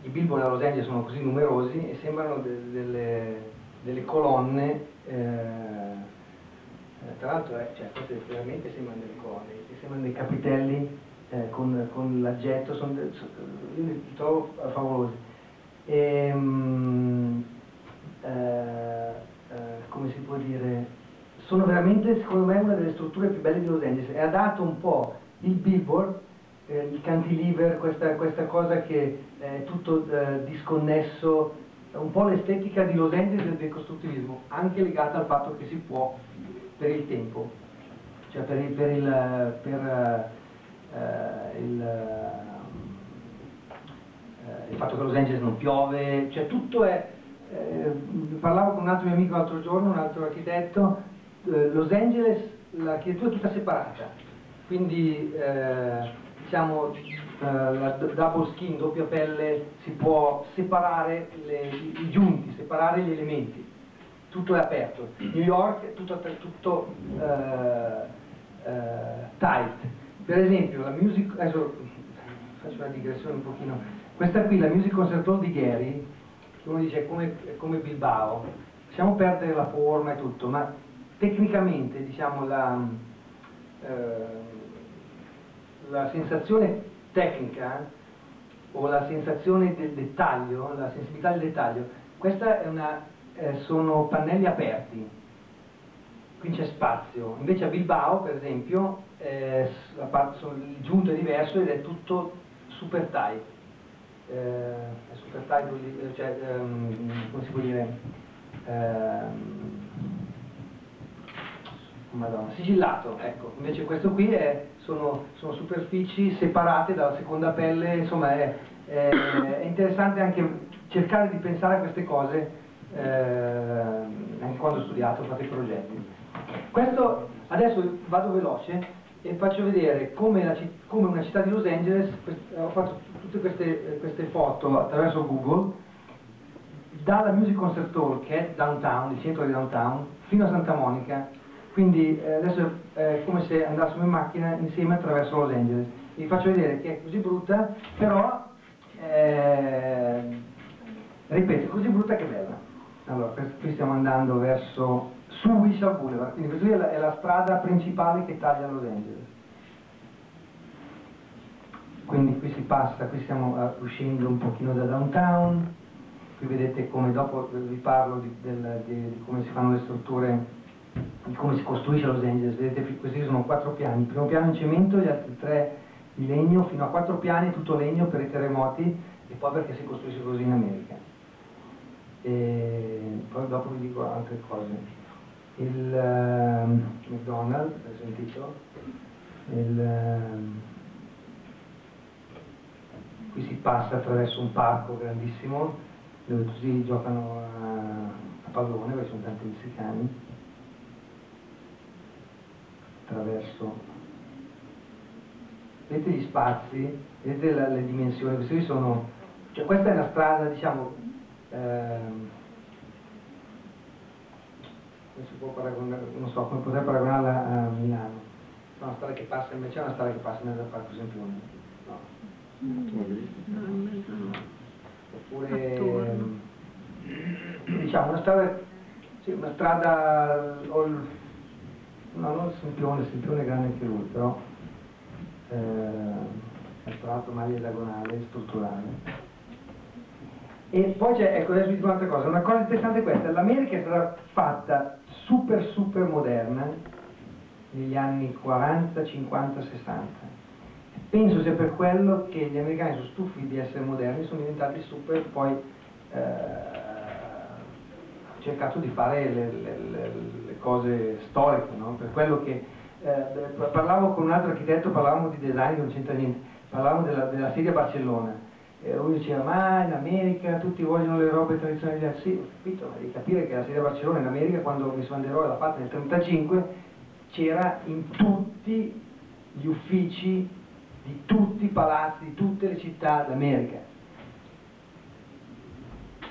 I billboard a Los Angeles sono così numerosi e sembrano de- delle, delle colonne, eh, eh, tra l'altro eh, cioè, queste veramente sembrano delle colonne, sembrano dei capitelli eh, con, con l'aggetto, sono io li trovo favolosi. Ehm, eh, eh, come si può dire, sono veramente secondo me una delle strutture più belle di Los Angeles e ha dato un po' il billboard, eh, il cantilever, questa, questa cosa che è tutto eh, disconnesso, un po' l'estetica di Los Angeles e del costruttivismo, anche legata al fatto che si può per il tempo, cioè per il, per il, per, eh, il, eh, il fatto che Los Angeles non piove, cioè tutto è... eh, parlavo con un altro mio amico l'altro giorno, un altro architetto, eh, Los Angeles l'architettura è tutta separata, quindi eh, diciamo eh, la double skin, doppia pelle, si può separare le- i, giunti, separare gli elementi, tutto è aperto. New York è tutto, tutto eh, eh, tight. Per esempio la music, adesso faccio una digressione un pochino, questa qui, la Music Concert Hall di Gary, uno dice come, come Bilbao, possiamo perdere la forma e tutto, ma tecnicamente diciamo la, eh, la sensazione tecnica o la sensazione del dettaglio, la sensibilità del dettaglio, questa è una, eh, sono pannelli aperti, qui c'è spazio, invece a Bilbao per esempio eh, parte- il giunto è diverso ed è tutto super tight, eh, super tight, cioè, ehm, come si può dire, ehm, Madonna, sigillato, ecco, invece questo qui è- sono, sono superfici separate dalla seconda pelle, insomma è, è- è interessante anche cercare di pensare a queste cose eh, anche quando ho studiato, ho fatto i progetti. Questo adesso vado veloce e faccio vedere come, la come una città di Los Angeles, ho fatto tutte queste, queste foto attraverso Google, dalla Music Concert Hall che è downtown, il centro di downtown, fino a Santa Monica, quindi eh, adesso è come se andassimo in macchina insieme attraverso Los Angeles. Vi faccio vedere che è così brutta, però eh, ripeto, così brutta che bella. Allora, qui stiamo andando verso su Wilshire Boulevard, quindi questa è la, è la strada principale che taglia Los Angeles. Quindi qui si passa, qui stiamo eh, uscendo un pochino da downtown, qui vedete come dopo vi parlo di, del- di- di come si fanno le strutture, di come si costruisce Los Angeles, vedete questi sono quattro piani, il primo piano in cemento, gli altri tre in legno, fino a quattro piani tutto legno per i terremoti e poi perché si costruisce così in America. E poi dopo vi dico altre cose. Il ehm, McDonald's, hai sentito? Il, ehm, qui si passa attraverso un parco grandissimo dove tutti giocano a, a pallone, perché sono tanti messicani. Attraverso vedete gli spazi, vedete la- le dimensioni, questi qui sono, cioè questa è una strada, diciamo, ehm, come si può paragonare, non so, come potrei paragonarla a Milano. C'è una strada che passa, invece c'è una strada che passa al parco Sempione. No. Oppure Attorno. ehm, diciamo una strada, sì, una strada o il- no non il Sempione, Sempione è grande anche lui, però eh, è tra l'altro maglia diagonale, strutturale. E poi c'è, ecco adesso vi dico un'altra cosa, una cosa interessante è questa, l'America è stata fatta super super moderna negli anni 40, 50, 60. Penso sia per quello che gli americani sono stufi di essere moderni, sono diventati super, poi eh, cercato di fare le, le- le- le cose storiche, no? per quello che eh, parlavo con un altro architetto, parlavamo di design, non c'entra niente, parlavamo della, della sedia Barcellona. E lui diceva, ma in America tutti vogliono le robe tradizionali. Sì, ho capito, ma capire che la sedia Barcellona in America, quando der Rohe l'ha fatta nel 1935, c'era in tutti gli uffici di tutti i palazzi, di tutte le città d'America.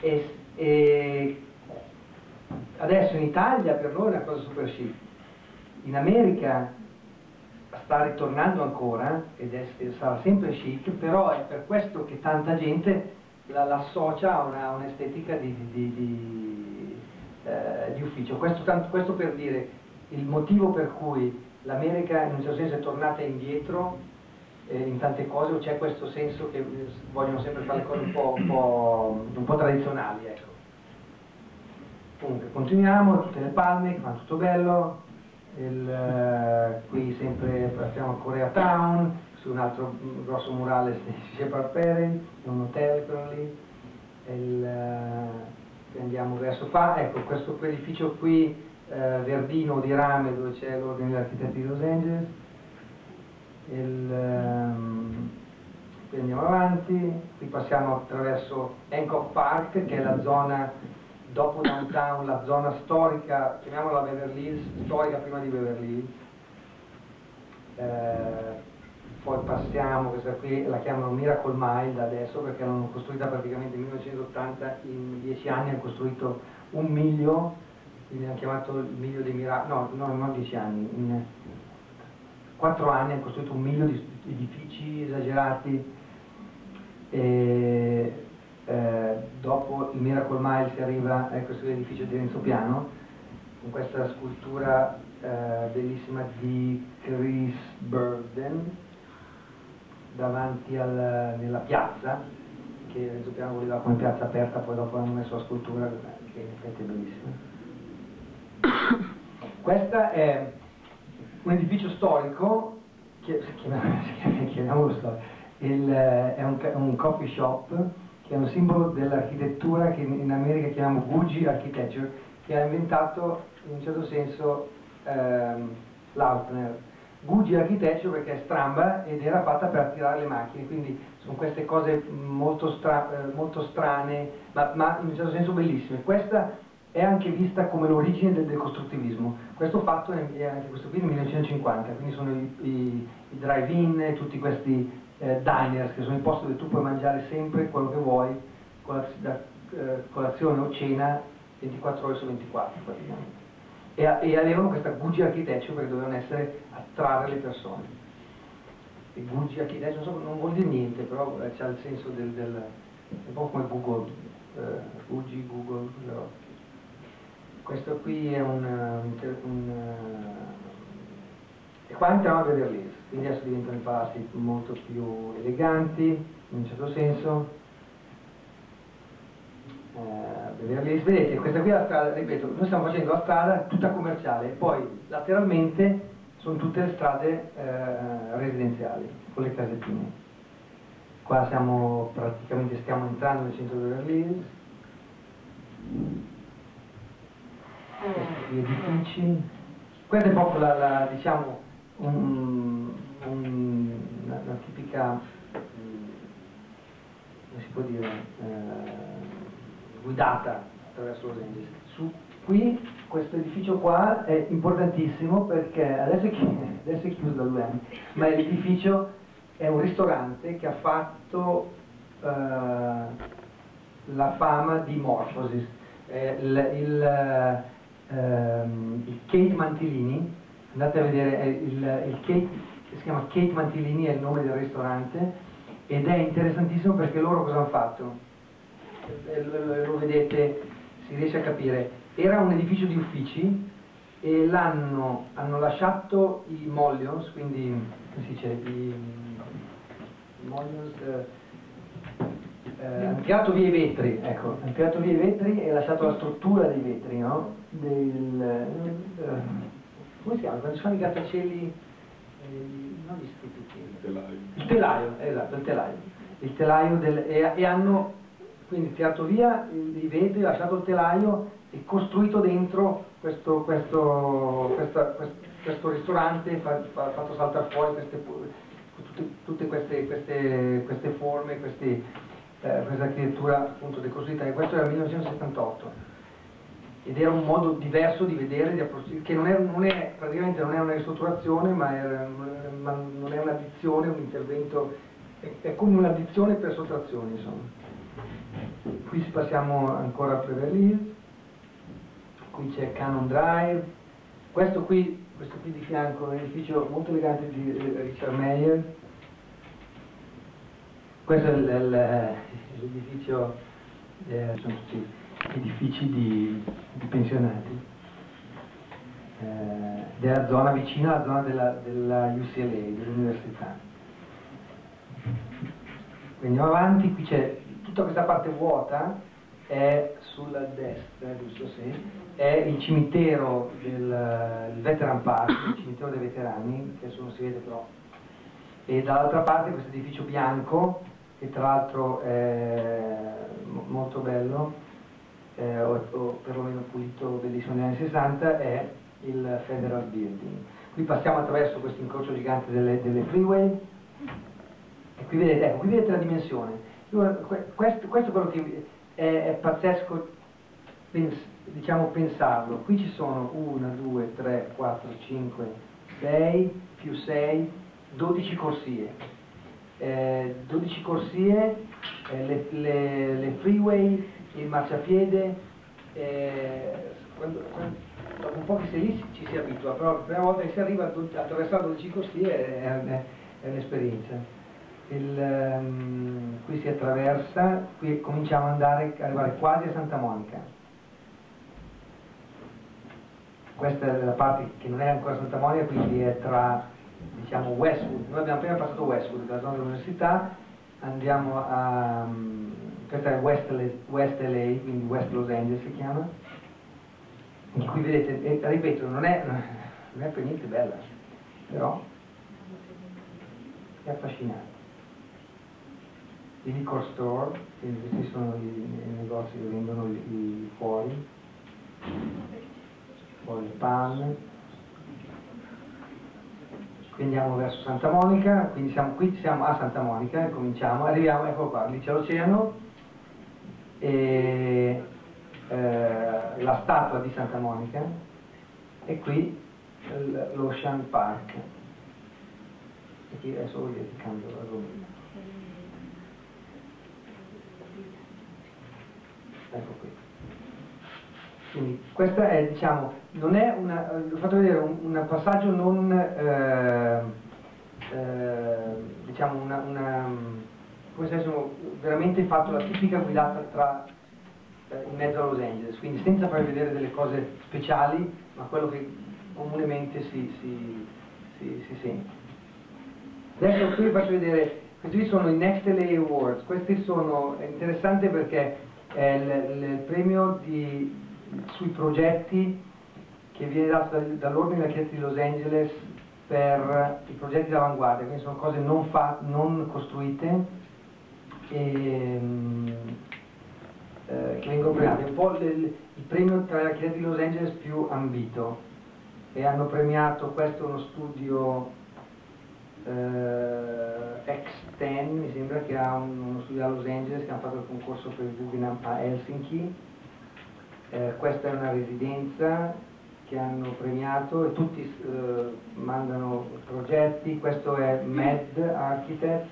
E, e adesso in Italia per noi è una cosa super chic, in America sta ritornando ancora ed è, sarà sempre chic, però è per questo che tanta gente la, l'associa a una, un'estetica di, di, di, eh, di ufficio. Questo, tanto, questo per dire il motivo per cui l'America in un certo senso è tornata indietro eh, in tante cose o c'è questo senso che vogliono sempre fare cose un po', un po', un po tradizionali. Ecco. Comunque continuiamo, tutte le palme, fa tutto bello, il, eh, qui sempre passiamo a Koreatown, su un altro grosso murale si Shepard Parent, un hotel quello lì, il, eh, andiamo verso qua, ecco questo edificio qui eh, verdino di rame dove c'è l'ordine degli architetti di Los Angeles, il, qui andiamo avanti, qui passiamo attraverso Hancock Park che è la zona dopo downtown, la zona storica, chiamiamola Beverly Hills, storica prima di Beverly Hills, eh, poi passiamo, questa qui la chiamano Miracle Mile adesso perché l'hanno costruita praticamente nel 1980, in dieci anni hanno costruito un miglio, quindi hanno chiamato il miglio dei miracoli, no, no, non dieci anni, in quattro anni hanno costruito un miglio di edifici esagerati. E eh, dopo il Miracle Mile si arriva a questo edificio di Renzo Piano con questa scultura eh, bellissima di Chris Burden davanti al, nella piazza, che Renzo Piano voleva come piazza aperta, poi dopo hanno messo la scultura, che in effetti è bellissima. Questo è un edificio storico, chiamiamolo storico, è un, un, coffee shop che è un simbolo dell'architettura che in, America chiamiamo Gucci Architecture, che ha inventato in un certo senso ehm, Lautner Gucci Architecture perché è stramba ed era fatta per attirare le macchine, quindi sono queste cose molto, stra eh, molto strane, ma, ma, in un certo senso bellissime. Questa è anche vista come l'origine del decostruttivismo. Questo fatto è anche questo qui nel 1950, quindi sono i, i, i drive-in, tutti questi eh, diners, che sono i posti dove tu puoi mangiare sempre quello che vuoi, colaz da, eh, colazione o cena 24 ore su 24 praticamente e, e avevano questa Gucci Architecture perché dovevano essere attrarre le persone. E Gucci Architecture non, so, non vuol dire niente, però eh, c'ha il senso del, del, è un po' come Google, eh, Gucci, Google, però. Questo qui è un, un, un e qua entriamo a vederli, quindi adesso diventano i palazzi molto più eleganti, in un certo senso eh, vedete, questa qui è la strada, ripeto, noi stiamo facendo la strada tutta commerciale, poi lateralmente sono tutte le strade eh, residenziali, con le casettine. Qua siamo praticamente, stiamo entrando nel centro di Beverly Hills. Gli edifici. Questa è proprio la, la diciamo, un, un, una, una, tipica, come si può dire, eh, guidata attraverso Los Angeles. Su, qui questo edificio qua è importantissimo perché adesso è, adesso è chiuso da due anni, ma l'edificio è un ristorante che ha fatto uh, la fama di Morphosis. Eh, il, il, uh, il, Kate Mantilini, andate a vedere, il, il Kate, si chiama Kate Mantilini, è il nome del ristorante, ed è interessantissimo perché loro cosa hanno fatto? lo vedete, si riesce a capire, era un edificio di uffici e l'hanno, hanno lasciato i mollions, quindi, come si dice, i, i mollions, eh, eh, hanno tirato via i vetri, ecco, hanno via i vetri e lasciato la struttura dei vetri, no? Del, eh, come si chiama? Quando ci sono i grattacieli, eh, il telaio. Esatto, il telaio. Il telaio del, e, e hanno quindi tirato via i vetri, lasciato il telaio e costruito dentro questo, questo, questa, questo ristorante, fatto saltare fuori queste, tutte, tutte queste, queste, queste, forme, questi, eh, questa architettura appunto decostruita, e questo era il 1978 ed era un modo diverso di vedere, di che non è, non è, praticamente non è una ristrutturazione, ma, è, ma non è un'addizione, un intervento, è, è come un'addizione per sottrazione, insomma qui passiamo ancora a Hills, qui c'è Canon Drive, questo qui, questo qui di fianco è un edificio molto elegante di Richard Meyer, questo è l'edificio, eh, sono tutti edifici di, di pensionati, eh, della zona vicina alla zona della, della UCLA, dell'università. Andiamo avanti, qui c'è tutta questa parte vuota, è sulla destra, giusto sì, è il cimitero del Veteran Park, il cimitero dei veterani, che adesso non si vede però. E dall'altra parte questo edificio bianco, che tra l'altro è mo- molto bello, eh, o, o perlomeno pulito, bellissimo negli anni 60, è il Federal Building. Qui passiamo attraverso questo incrocio gigante delle, delle freeway, e qui vedete, ecco, qui vedete la dimensione. Io, que- questo, questo è quello che è, è pazzesco pens- diciamo, pensarlo. Qui ci sono 1, 2, 3, 4, 5, 6 più 6, 12 corsie. Eh, 12 corsie, eh, le, le- le freeway, il marciapiede, eh, quando- quando- dopo un po' che sei lì ci- si abitua, però la prima volta che si arriva a attraversare 12 corsie è, è- un'esperienza. Ehm, qui si attraversa, qui cominciamo ad andare, arrivare quasi a Santa Monica. Questa è la parte che non è ancora Santa Monica, quindi è tra diciamo Westwood. Noi abbiamo appena passato Westwood, la zona dell'università, andiamo a mm, questa è West LA, West LA, quindi West Los Angeles si chiama. E qui vedete, ripeto, non è, non è per niente bella, però è affascinante il liquor store, questi sono i, i negozi che vendono i, i fuori, poi il pan. Andiamo verso Santa Monica, quindi siamo, qui siamo a Santa Monica cominciamo, arriviamo, ecco qua, lì c'è l'oceano e eh, la statua di Santa Monica e qui l'Ocean Park. E qui adesso vedete cambio argomento. Ecco qui. Quindi questa è, diciamo, non è una, eh, ho fatto vedere un, un passaggio non, eh, eh, diciamo, una, una, come se avessimo veramente fatto la tipica guidata tra, eh, in mezzo a Los Angeles, quindi senza far vedere delle cose speciali, ma quello che comunemente si, si, si, si sente. Adesso qui vi faccio vedere, questi sono i Next LA Awards, questi sono, è interessante perché è il, il premio di, sui progetti che viene dato dal- dall'Ordine degli Architetti di Los Angeles per i progetti d'avanguardia, quindi sono cose non, fa- non costruite e, mm, eh, che vengono premiate. Un po' il, il premio tra gli architetti di Los Angeles più ambito e hanno premiato, questo è uno studio eh, X10 mi sembra che ha un- uno studio a Los Angeles che hanno fatto il concorso per il Guggenheim a Helsinki Eh, questa è una residenza che hanno premiato e tutti eh, mandano progetti questo è MED Architect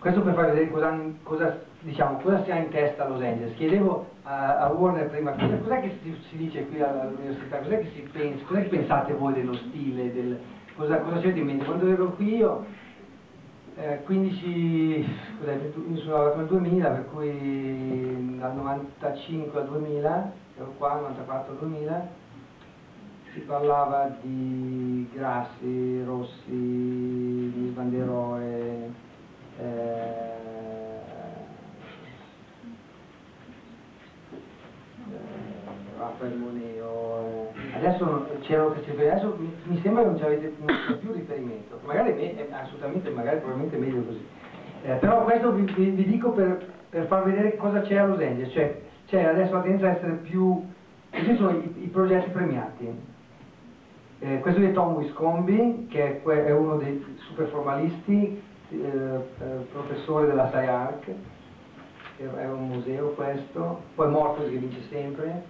questo per farvi vedere cosa, cosa, diciamo, cosa si ha in testa a Los Angeles. Chiedevo a, a Warner prima, cos'è che si, si dice qui all'università, cos'è che si pensa, che pensate voi dello stile, del, cosa, cosa avete in mente? Quando ero qui io, eh, 15, cos'è, io sono laureato nel 2000, per cui dal 95 al 2000, ero qua, 94 al 2000, si parlava di Grassi, Rossi, di Banderoe, eh, eh, Raffaele Moneo, eh. Adesso c'erano questi adesso mi, sembra che non ci avete più riferimento, magari me- è assolutamente, magari probabilmente è meglio così. Eh, però questo vi, vi- vi dico per, per far vedere cosa c'è a Los Angeles, cioè c'è adesso la tendenza a essere più, questi sono i, i progetti premiati. Eh, questo è Tom Wiscombe, che è, è uno dei super formalisti, eh, eh, professore della SciArc, che è un museo questo, poi Morpheus che vince sempre,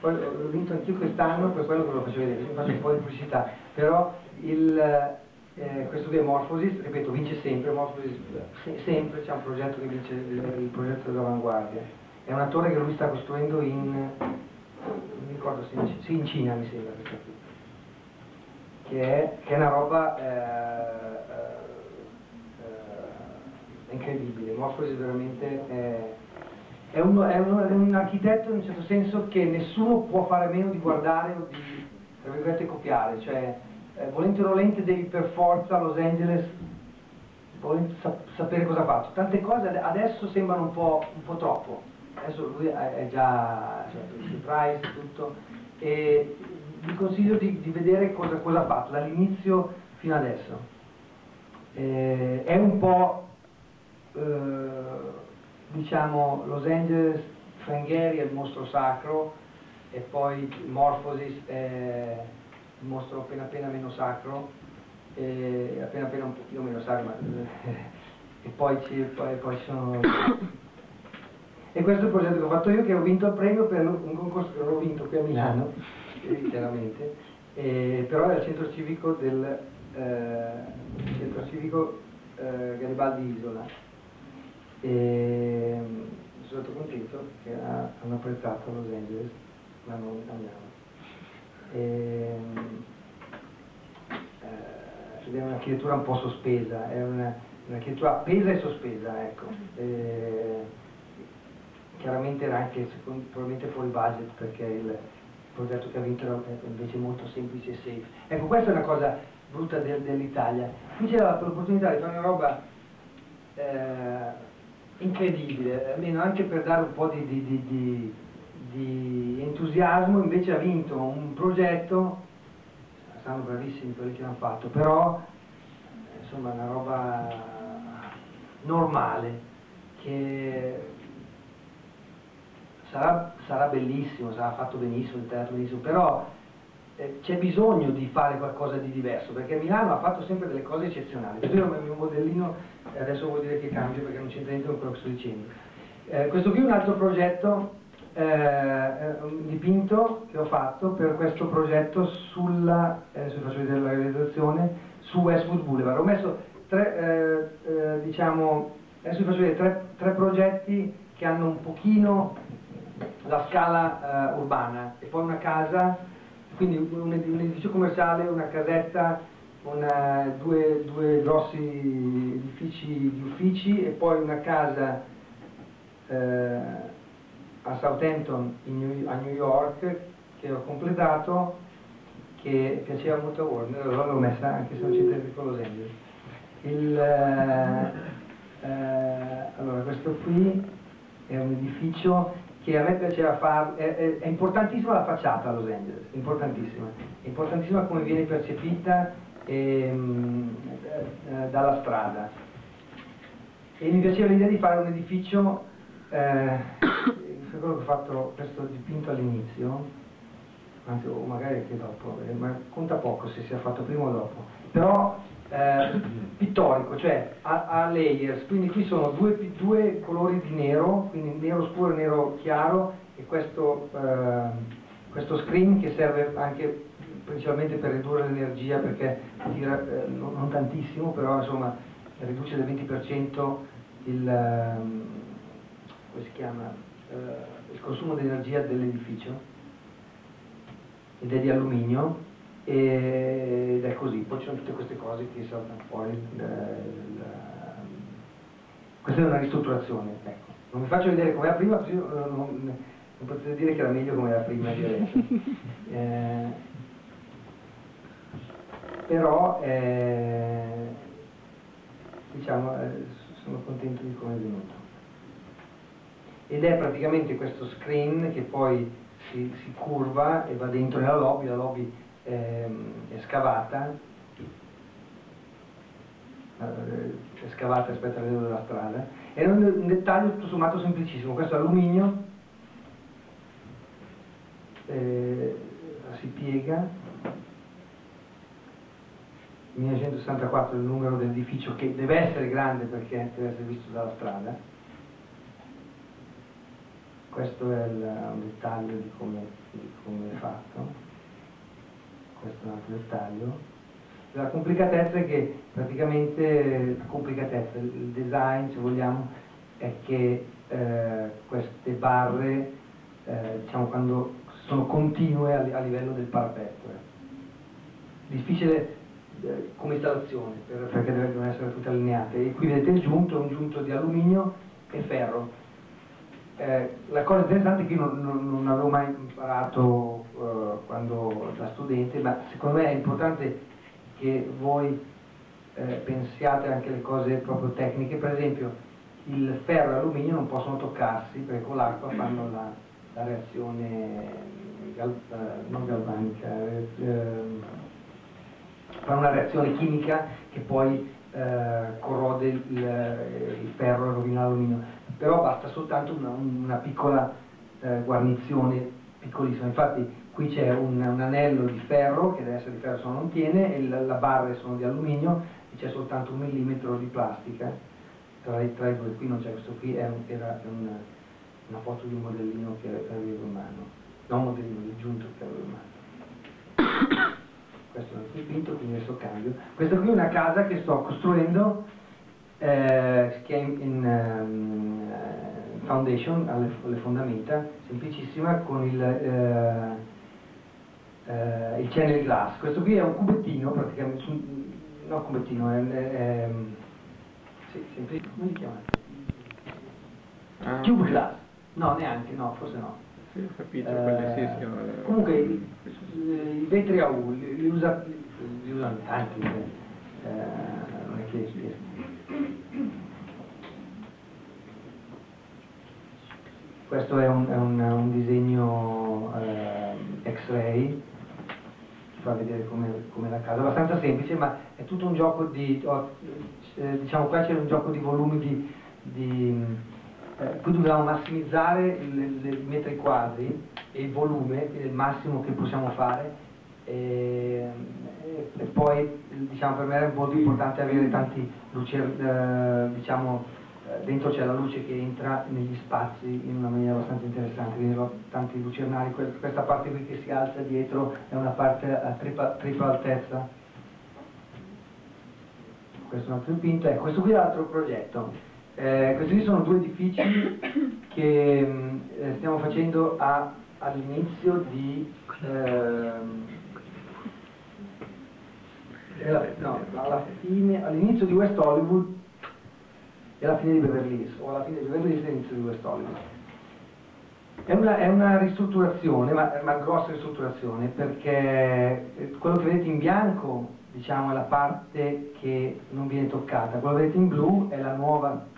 poi l'ho vinto anch'io quest'anno per quello che lo faccio vedere, faccio un po' di pubblicità, però il, eh, questo qui è Morphosis, ripeto, vince sempre, Morphosis se- sempre c'è un progetto che vince il, il progetto dell'avanguardia, è una torre che lui sta costruendo in non mi ricordo se in, sì, in Cina mi sembra che è, che è una roba eh, eh, incredibile, Morphosis veramente è, è, uno, è, uno, è, un architetto in un certo senso che nessuno può fare a meno di guardare o di, tra virgolette, copiare, cioè eh, volente o nolente devi per forza a Los Angeles sapere cosa ha fatto. Tante cose adesso sembrano un po', un po troppo, adesso lui è già cioè, price e tutto, e vi consiglio di, di vedere cosa, cosa, ha fatto dall'inizio fino adesso. Eh, è un po' eh, diciamo Los Angeles, Frangheri è il mostro sacro e poi Morphosis è il mostro appena appena meno sacro e appena appena un pochino meno sacro ma, e poi ci, poi, poi sono e questo è il progetto che ho fatto io che ho vinto il premio per un concorso che l'ho vinto qui a Milano chiaramente e, però è al centro civico del eh, centro civico eh, Garibaldi Isola e sono stato contento che hanno apprezzato Los Angeles ma non a Milano e, eh, ed è un'architettura un po' sospesa è un'architettura appesa e sospesa ecco e, chiaramente era anche secondo, probabilmente fuori budget perché il progetto che ha vinto era invece molto semplice e safe. Ecco, questa è una cosa brutta del, dell'Italia. Qui c'era l'opportunità di fare una roba eh, incredibile, almeno anche per dare un po' di, di, di, di, entusiasmo, invece ha vinto un progetto, saranno bravissimi quelli che l'hanno fatto, però insomma una roba normale che sarà, sarà, bellissimo, sarà fatto benissimo, teatro benissimo, però eh, c'è bisogno di fare qualcosa di diverso, perché Milano ha fatto sempre delle cose eccezionali. È il mio modellino, adesso vuol dire che cambio perché non c'entra niente con quello che sto dicendo. Eh, questo qui è un altro progetto, eh, un dipinto che ho fatto per questo progetto sulla, adesso vi faccio vedere la realizzazione, su Westwood Boulevard. Ho messo tre, eh, eh, diciamo, adesso vi faccio vedere tre, tre progetti che hanno un pochino la scala uh, urbana e poi una casa, quindi un edificio commerciale, una casetta, una, due, due, grossi edifici di uffici e poi una casa uh, a Southampton New, a New York che ho completato che piaceva molto a Warner, l'ho messa anche se non c'entra con Los Angeles. Il, uh, allora questo qui è un edificio che a me piaceva fare, è, è, è, importantissima la facciata a Los Angeles, importantissima, è importantissima come viene percepita ehm, eh, dalla strada. E mi piaceva l'idea di fare un edificio, eh, quello che ho fatto questo dipinto all'inizio, anzi o magari anche dopo, eh, ma conta poco se sia fatto prima o dopo, però eh, pittorico, cioè a, a, layers, quindi qui sono due, due, colori di nero, quindi nero scuro e nero chiaro e questo, eh, questo screen che serve anche principalmente per ridurre l'energia perché tira, eh, non, tantissimo, però insomma riduce del 20% il, ehm, chiama, eh, il consumo di energia dell'edificio ed è di alluminio ed è così, poi ci sono tutte queste cose che saltano fuori. Il, questa è una ristrutturazione, ecco. Non vi faccio vedere come era prima, non, non, non potete dire che era meglio come era prima di adesso. Eh, però eh, diciamo eh, sono contento di come è venuto. Ed è praticamente questo screen che poi si, si curva e va dentro nella lobby, la lobby ehm, è scavata, eh, è scavata rispetto al livello della strada, è un, un dettaglio tutto sommato semplicissimo, questo alluminio, eh, si piega, 1964 è il numero dell'edificio che deve essere grande perché deve essere visto dalla strada, questo è il, un dettaglio di come, di come è fatto questo è un altro dettaglio. La complicatezza è che praticamente, la complicatezza, il design se vogliamo, è che eh, queste barre, eh, diciamo quando sono continue a, a livello del parapetto. Eh. Difficile eh, come installazione per, perché devono essere tutte allineate. E qui vedete il giunto, un giunto di alluminio e ferro. Eh, la cosa interessante è che io non, non, non avevo mai imparato eh, quando da studente, ma secondo me è importante che voi eh, pensiate anche alle cose proprio tecniche, per esempio il ferro e l'alluminio non possono toccarsi perché con l'acqua fanno la, la reazione gal, eh, non galvanica, eh, fanno una reazione chimica che poi eh, corrode il, il ferro e rovina l'alluminio, però basta soltanto una, una piccola eh, guarnizione piccolissima, infatti qui c'è un, un, anello di ferro che deve essere di ferro se non tiene e la, la barre sono di alluminio e c'è soltanto un millimetro di plastica. Tra i, tra i due, qui non c'è questo qui, è un, era un, una foto di un modellino che avevo in mano, non un modellino, di giunto che avevo in mano. Questo è il dipinto, quindi adesso cambio. Questa qui è una casa che sto costruendo, eh, che è in, in um, foundation, alle, alle, fondamenta, semplicissima, con il, eh, eh, il channel glass. Questo qui è un cubettino, praticamente, no cubettino, è, è, è sì, semplice, come si chiama? Ah. Cube glass. No, neanche, no, forse no. Sì, capito, eh, sì, sì, Comunque i, i vetri a U li, usa, li usano tanti, eh, non è che... Questo è un, è un, un disegno eh, X-ray, fa vedere come, come la casa, abbastanza semplice, ma è tutto un gioco di, oh, eh, diciamo qua c'è un gioco di volumi di, di eh, qui dobbiamo massimizzare i metri quadri e il volume, quindi il massimo che possiamo fare. E, e poi diciamo, per me è molto importante avere tanti luci, eh, diciamo, eh, dentro c'è la luce che entra negli spazi in una maniera abbastanza interessante, quindi tanti lucernari, questa parte qui che si alza dietro è una parte a tripla, tripla altezza, questo è un altro dipinto, ecco questo qui è l'altro progetto. Eh, questi sono due edifici che mm, eh, stiamo facendo all'inizio di... Ehm, no, all'inizio di West Hollywood e alla fine di Beverly Hills, o alla fine di Beverly Hills e all'inizio di West Hollywood. È una, è una ristrutturazione, ma, ma grossa ristrutturazione, perché eh, quello che vedete in bianco diciamo, è la parte che non viene toccata, quello che vedete in blu è la nuova eh, eh,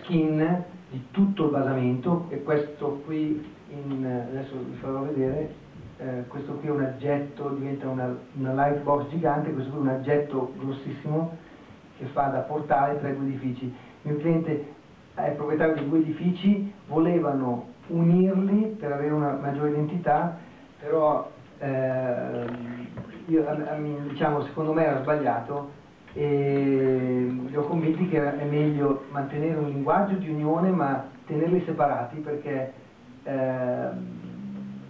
skin di tutto il basamento e questo qui, in, adesso vi farò vedere, eh, questo qui è un aggetto, diventa una, una lightbox gigante, questo qui è un aggetto grossissimo che fa da portale tra i due edifici. Il mio cliente è proprietario di due edifici, volevano unirli per avere una maggiore identità, però eh, io, diciamo, secondo me era sbagliato e li ho convinti che è meglio mantenere un linguaggio di unione ma tenerli separati perché eh,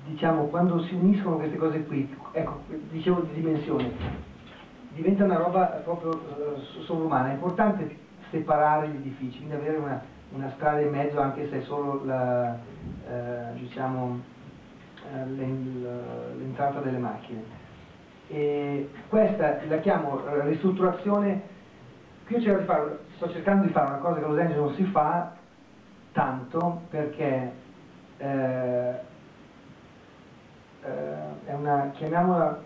diciamo quando si uniscono queste cose qui, ecco, dicevo di dimensione, diventa una roba proprio uh, sovrumana, è importante separare gli edifici, quindi avere una, una strada in mezzo anche se è solo la, eh, diciamo, eh, l'entrata delle macchine. E questa la chiamo ristrutturazione, qui io fare, sto cercando di fare una cosa che a Los Angeles non si fa tanto perché eh, eh, è una, chiamiamola,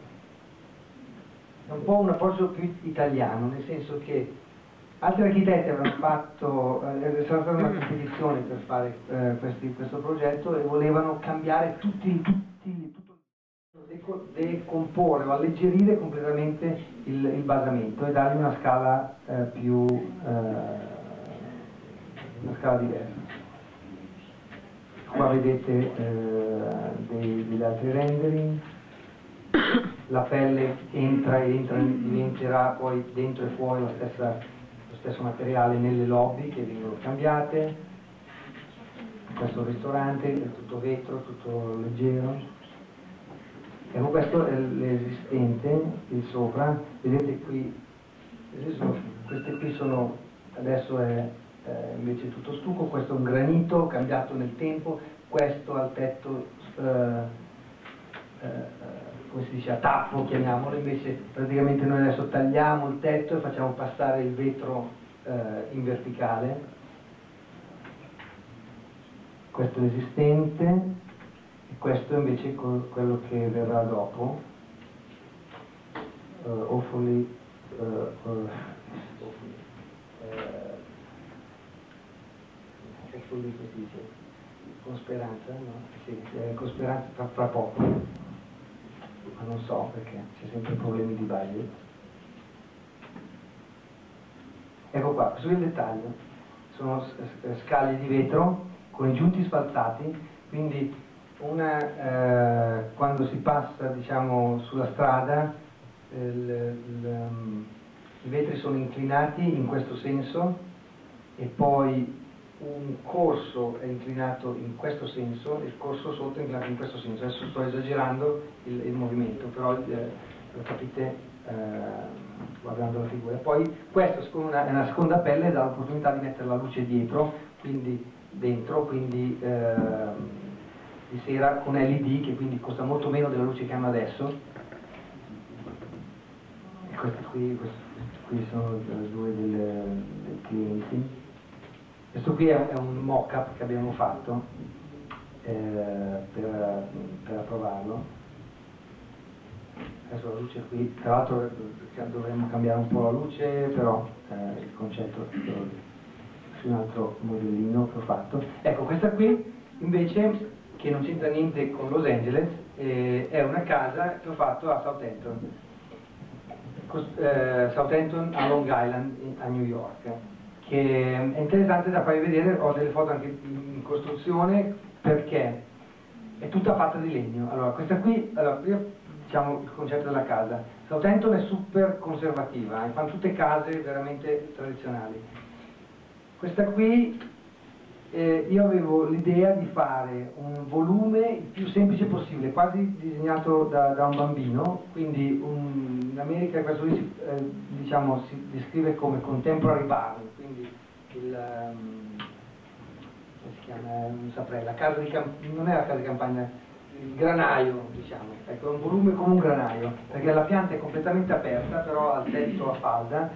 è un po' un approccio più italiano, nel senso che altri architetti avevano fatto, eh, è stata una competizione per fare eh, questi, questo progetto e volevano cambiare tutti, tutti, decomporre o alleggerire completamente il, il, basamento e dargli una scala eh, più eh, una scala diversa. Qua vedete eh, dei, degli altri rendering. La pelle entra e entra, diventerà poi dentro e fuori stessa, lo stesso materiale nelle lobby che vengono cambiate. Questo ristorante è tutto vetro, tutto leggero Ecco, questo è l'esistente, il sopra, vedete qui, queste qui sono, adesso è eh, invece tutto stucco, questo è un granito cambiato nel tempo, questo al tetto, eh, eh, come si dice, a tappo chiamiamolo, invece praticamente noi adesso tagliamo il tetto e facciamo passare il vetro eh, in verticale. Questo è l'esistente. e questo invece è quello che verrà dopo. Uh, hopefully, uh, uh, hopefully, così dice con speranza, no? Sì, eh, con speranza tra, tra poco, ma non so perché c'è sempre problemi di budget. Ecco qua, questo è il dettaglio, sono scale di vetro con i giunti sfalzati, quindi una, eh, quando si passa diciamo, sulla strada il, il, um, i vetri sono inclinati in questo senso e poi un corso è inclinato in questo senso e il corso sotto è inclinato in questo senso. Adesso sto esagerando il, il movimento, però eh, lo capite eh, guardando la figura. Poi questa è una, una seconda pelle dà l'opportunità di mettere la luce dietro, quindi dentro, quindi eh, di sera con LED che quindi costa molto meno della luce che hanno adesso. E questi qui, questi qui sono due dei clienti. Questo qui è, un mock-up che abbiamo fatto eh, per, per, approvarlo. Adesso la luce qui, tra l'altro dovremmo cambiare un po' la luce, però eh, il concetto su un altro modellino che ho fatto. Ecco, questa qui invece, che non c'entra niente con Los Angeles, eh, è una casa che ho fatto a Southampton, eh, Southampton a Long Island a New York che è interessante da farvi vedere, ho delle foto anche in costruzione perché è tutta fatta di legno. Allora, questa qui, allora, prima diciamo il concetto della casa. Southampton è super conservativa, eh, fanno tutte case veramente tradizionali. Questa qui eh, io avevo l'idea di fare un volume il più semplice possibile, quasi disegnato da, da un bambino, quindi un, in America questo qui eh, diciamo, si descrive come contemporary barn, il, um, come si chiama, non saprei, la casa di non è la casa di campagna, il granaio, diciamo, ecco, un volume come un granaio, perché la pianta è completamente aperta, però al tetto a falda,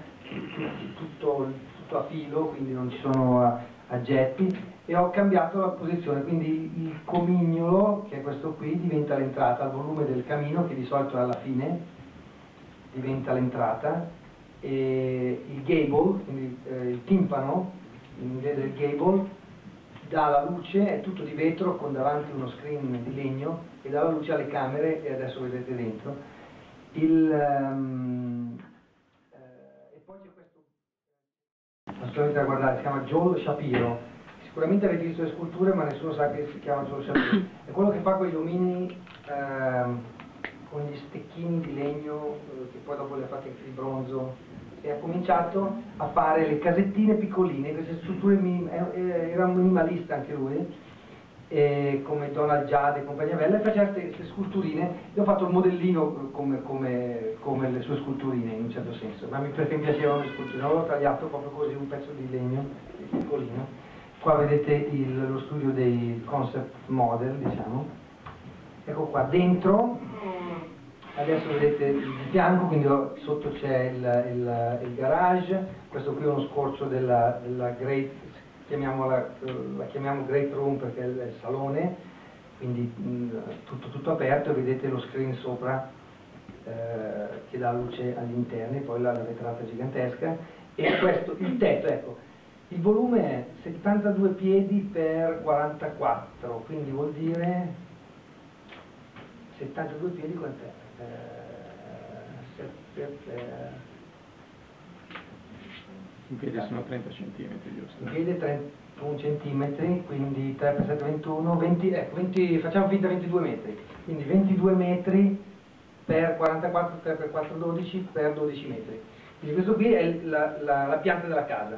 tutto, tutto a filo, quindi non ci sono aggetti, e ho cambiato la posizione, quindi il comignolo, che è questo qui, diventa l'entrata, il volume del camino, che di solito è alla fine, diventa l'entrata, e il gable, quindi eh, il timpano, in inglese il gable, dà la luce, è tutto di vetro con davanti uno screen di legno e dà la luce alle camere e adesso vedete dentro. Il, um, assolutamente da guardare, si chiama Joel Shapiro, sicuramente avete visto le sculture ma nessuno sa che si chiama Joel Shapiro, è quello che fa quegli omini eh, con gli stecchini di legno eh, che poi dopo le ha fatte di bronzo e ha cominciato a fare le casettine piccoline, queste strutture era un minimalista anche lui e come Donald Judd e compagnia bella e faceva queste sculturine io ho fatto il modellino come, come, come, le sue sculturine in un certo senso. Ma perché mi piacevano le sculture. L'ho tagliato proprio così un pezzo di legno piccolino qua vedete il, lo studio dei concept model diciamo. Ecco qua dentro adesso vedete il fianco, quindi sotto c'è il, il, il, garage, questo qui è uno scorcio della, della great, chiamiamola, la chiamiamo great room perché è il salone, quindi tutto, tutto, aperto e vedete lo screen sopra eh, che dà luce agli interni, poi la, la vetrata gigantesca e questo, il tetto, ecco, il volume è 72 piedi per 44, quindi vuol dire 72 piedi quant'è? Eh, in piedi sono 30 cm, giusto? In piedi 31 cm, quindi 3 per 7, 21, 20, ecco, 20, facciamo finta 22 metri, quindi 22 metri per 44, 3 per 4, 12 per 12 metri. Quindi questo qui è la, la, la pianta della casa,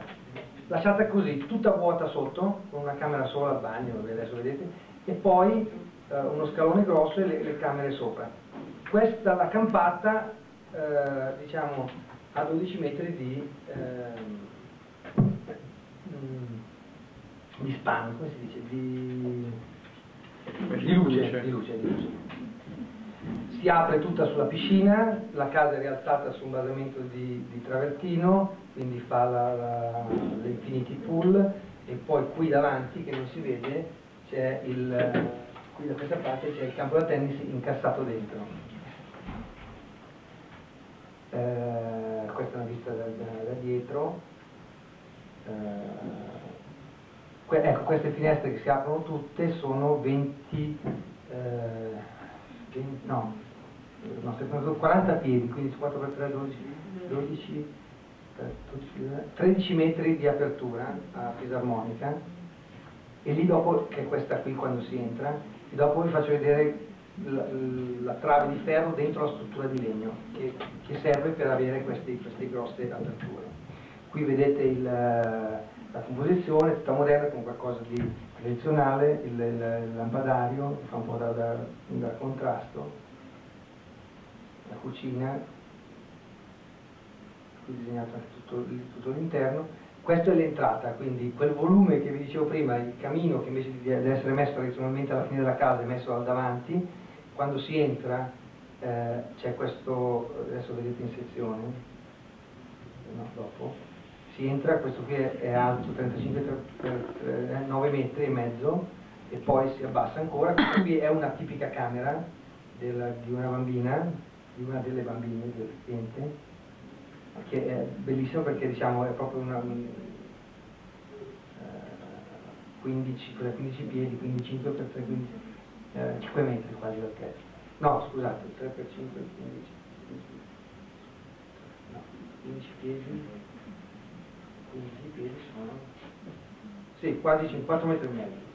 lasciata così, tutta vuota sotto, con una camera sola al bagno, adesso vedete, e poi eh, uno scalone grosso e le, le camere sopra questa, la campata, eh, diciamo, a 12 metri di, eh, di span, come si dice, di, di luce, di luce, di luce. Si apre tutta sulla piscina, la casa è rialzata su un basamento di, di travertino, quindi fa l'infinity pool e poi qui davanti, che non si vede, c'è il, qui da questa parte c'è il campo da tennis incassato dentro. Eh, questa è una vista da, da, da dietro. Eh, Que ecco, queste finestre che si aprono tutte sono 20, eh, 20 no, no, 40 piedi, quindi 4 x 3, 12, 12, 13 metri di apertura a fisarmonica e lì dopo, che è questa qui quando si entra, e dopo vi faccio vedere trave di ferro dentro la struttura di legno che, che serve per avere questi, queste grosse aperture. Qui vedete il la composizione tutta moderna con qualcosa di tradizionale, il, il, lampadario fa un po' da, da, da, contrasto, la cucina, qui disegnato tutto, tutto l'interno. Questa è l'entrata, quindi quel volume che vi dicevo prima, il camino che invece di essere messo tradizionalmente alla fine della casa è messo al davanti, quando si entra eh, c'è questo, adesso vedete in sezione, no, dopo, si entra, questo qui è alto 35 per 9 metri e mezzo e poi si abbassa ancora, questa qui è una tipica camera della, di una bambina, di una delle bambine del cliente, che è bellissimo perché diciamo è proprio una, un, uh, 15, 15 piedi, quindi 5 per 3, 15, uh, 5 metri quasi l'altezza. No, scusate, 3 per 5, 15, 15, no, 15 piedi quindi i piedi sono sì, quasi 4 metri e mezzo.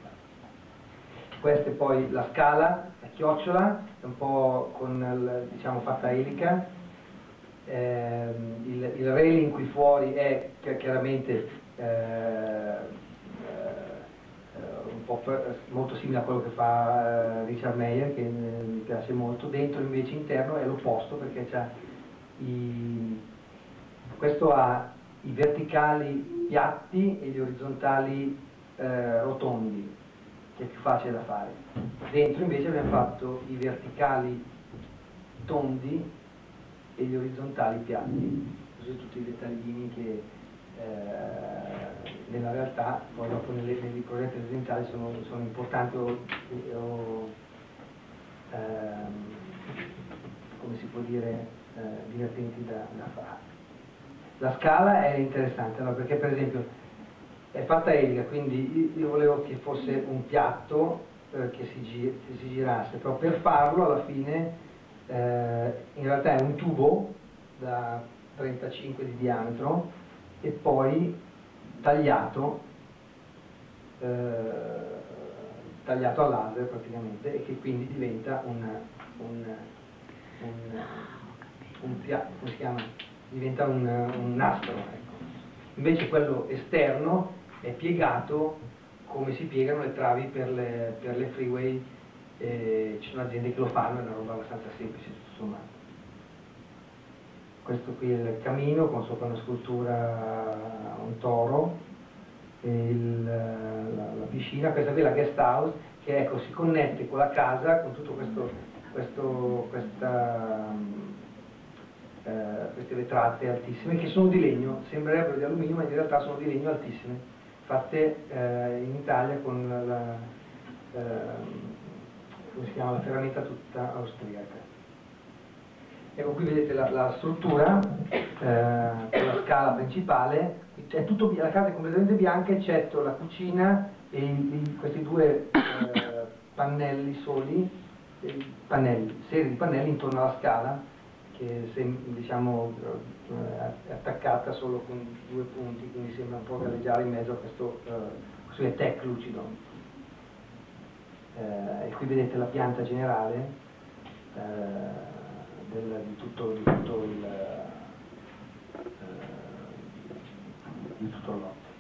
Questa è poi la scala, la chiocciola, un po' con il, diciamo fatta elica. Eh, il, il, railing qui fuori è chiaramente eh, eh, un po' per, molto simile a quello che fa eh, Richard Meyer, che mi piace molto. Dentro invece interno è l'opposto perché i, questo ha i verticali piatti e gli orizzontali eh, rotondi, che è più facile da fare. Dentro invece abbiamo fatto i verticali tondi e gli orizzontali piatti, così tutti i dettaglini che eh, nella realtà poi dopo nelle, nei progetti residenziali sono, sono importanti o, o ehm, come si può dire eh, divertenti da, da fare. La scala è interessante, no? perché per esempio è fatta elica, quindi io volevo che fosse un piatto eh, che, si che, si girasse, però per farlo alla fine eh, in realtà è un tubo da 35 di diametro e poi tagliato, eh, tagliato a laser praticamente e che quindi diventa un, un, un, un chiama? diventa un, un nastro. Ecco. Invece quello esterno è piegato come si piegano le travi per le, per le freeway, eh, ci sono aziende che lo fanno, è una roba abbastanza semplice sommato. Questo qui è il camino con sopra una scultura, un toro, il, la, la, piscina, questa qui è la guest house che ecco, si connette con la casa, con tutto questo, questo questa eh, queste vetrate altissime che sono di legno, sembrerebbero di alluminio ma in realtà sono di legno altissime, fatte eh, in Italia con la, eh, si chiama, la ferramenta tutta austriaca. Ecco qui vedete la, la struttura eh, la scala principale, è tutto, la casa è completamente bianca eccetto la cucina e i, questi due eh, pannelli soli, pannelli, serie di pannelli intorno alla scala che diciamo, eh, è attaccata solo con due punti, quindi sembra un po' galleggiare in mezzo a questo, eh, questo tech lucido. Eh, e qui vedete la pianta generale eh, del, di, tutto, di, tutto, il, eh, di tutto lotto.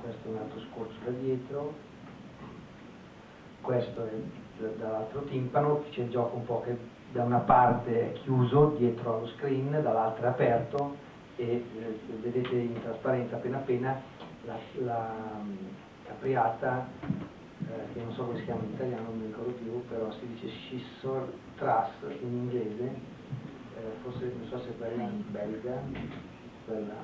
Questo è un altro scorcio da dietro, questo è dall'altro timpano, c'è il gioco un po' che da una parte è chiuso dietro allo screen, dall'altra è aperto e eh, vedete in trasparenza appena appena la, la capriata eh, che non so come si chiama in italiano, non mi ricordo più, però si dice Scissor Truss in inglese, eh, forse non so se è quella belga, quella,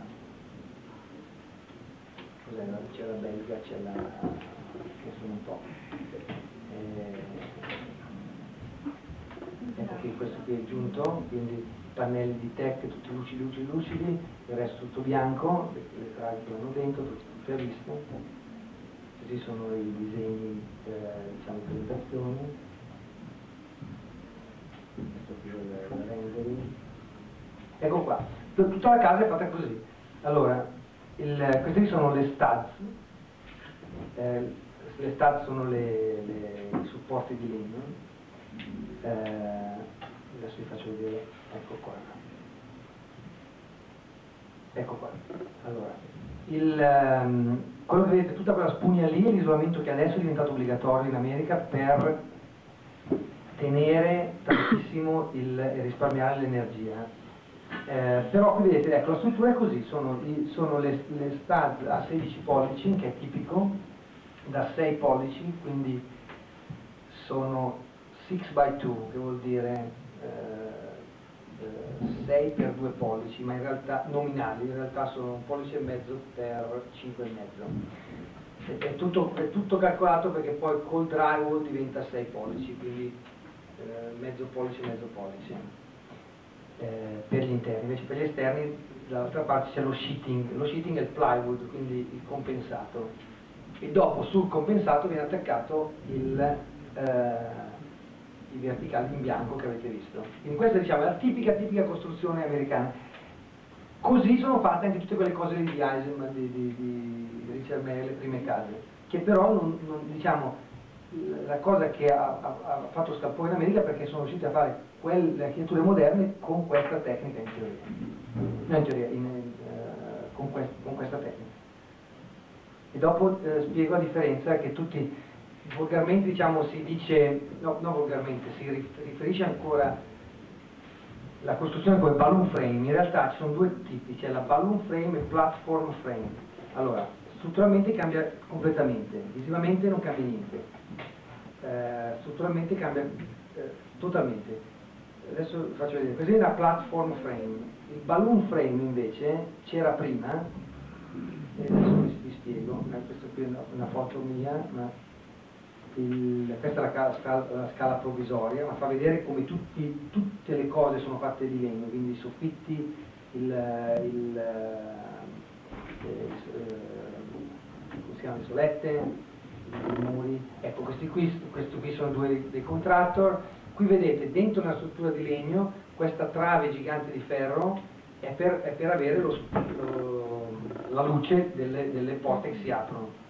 cos'è, c'è la belga, c'è la, che sono un po'. Eh, ecco che questo qui è giunto, quindi pannelli di tech tutti lucidi, lucidi, lucidi, il resto tutto bianco, le, le trave che vanno dentro, tutte a vista. Questi sono i disegni, eh, diciamo, di presentazione. Questo qui è il, rendering. Ecco qua, tutta la casa è fatta così. Allora, il, questi sono le studs, eh, le studs sono le, le, i supporti di legno, eh, adesso vi faccio vedere, ecco qua. Ecco qua. Allora, il, um, quello che vedete, tutta quella spugna lì è l'isolamento che adesso è diventato obbligatorio in America per tenere tantissimo il, e risparmiare l'energia. Eh, però qui vedete, ecco, la struttura è così, sono, sono le, le stud a 16 pollici, che è tipico, da 6 pollici, quindi sono 6 by 2 che vuol dire eh, 6 per 2 pollici, ma in realtà nominali, in realtà sono un pollice e mezzo per 5 e mezzo. È tutto, è tutto calcolato perché poi col drywall diventa 6 pollici, quindi eh, mezzo pollice mezzo pollice. Eh, per gli interni, invece per gli esterni dall'altra parte c'è lo sheeting, lo sheeting è il plywood, quindi il compensato e dopo sul compensato viene attaccato il, eh, i verticali in bianco che avete visto. Quindi questa diciamo, è la tipica, tipica costruzione americana. Così sono fatte anche tutte quelle cose di Eisenman, di, di, di Richard Mary, le prime case, che però non, non, diciamo, la cosa che ha, ha, ha, fatto scalpore in America perché sono riusciti a fare quelle architetture moderne con questa tecnica in teoria, non in teoria, in, uh, con, quest, con, questa tecnica. E dopo uh, spiego la differenza che tutti volgarmente diciamo, si dice, no, non volgarmente, si riferisce ancora la costruzione come balloon frame, in realtà ci sono due tipi, c'è la balloon frame e platform frame. Allora, strutturalmente cambia completamente, visivamente non cambia niente, eh, strutturalmente cambia eh, totalmente. Adesso faccio vedere, questa è una platform frame, il balloon frame invece c'era prima, e adesso vi, vi spiego, eh, questa qui è una, una foto mia, ma il, questa è la scala, la scala, provvisoria, ma fa vedere come tutti, tutte le cose sono fatte di legno, quindi i soffitti, il, il, eh, le solette, i muri, ecco questi qui, questi qui sono due dei contractor, qui vedete dentro una struttura di legno questa trave gigante di ferro è per, è per avere lo, lo, la luce delle, delle porte che si aprono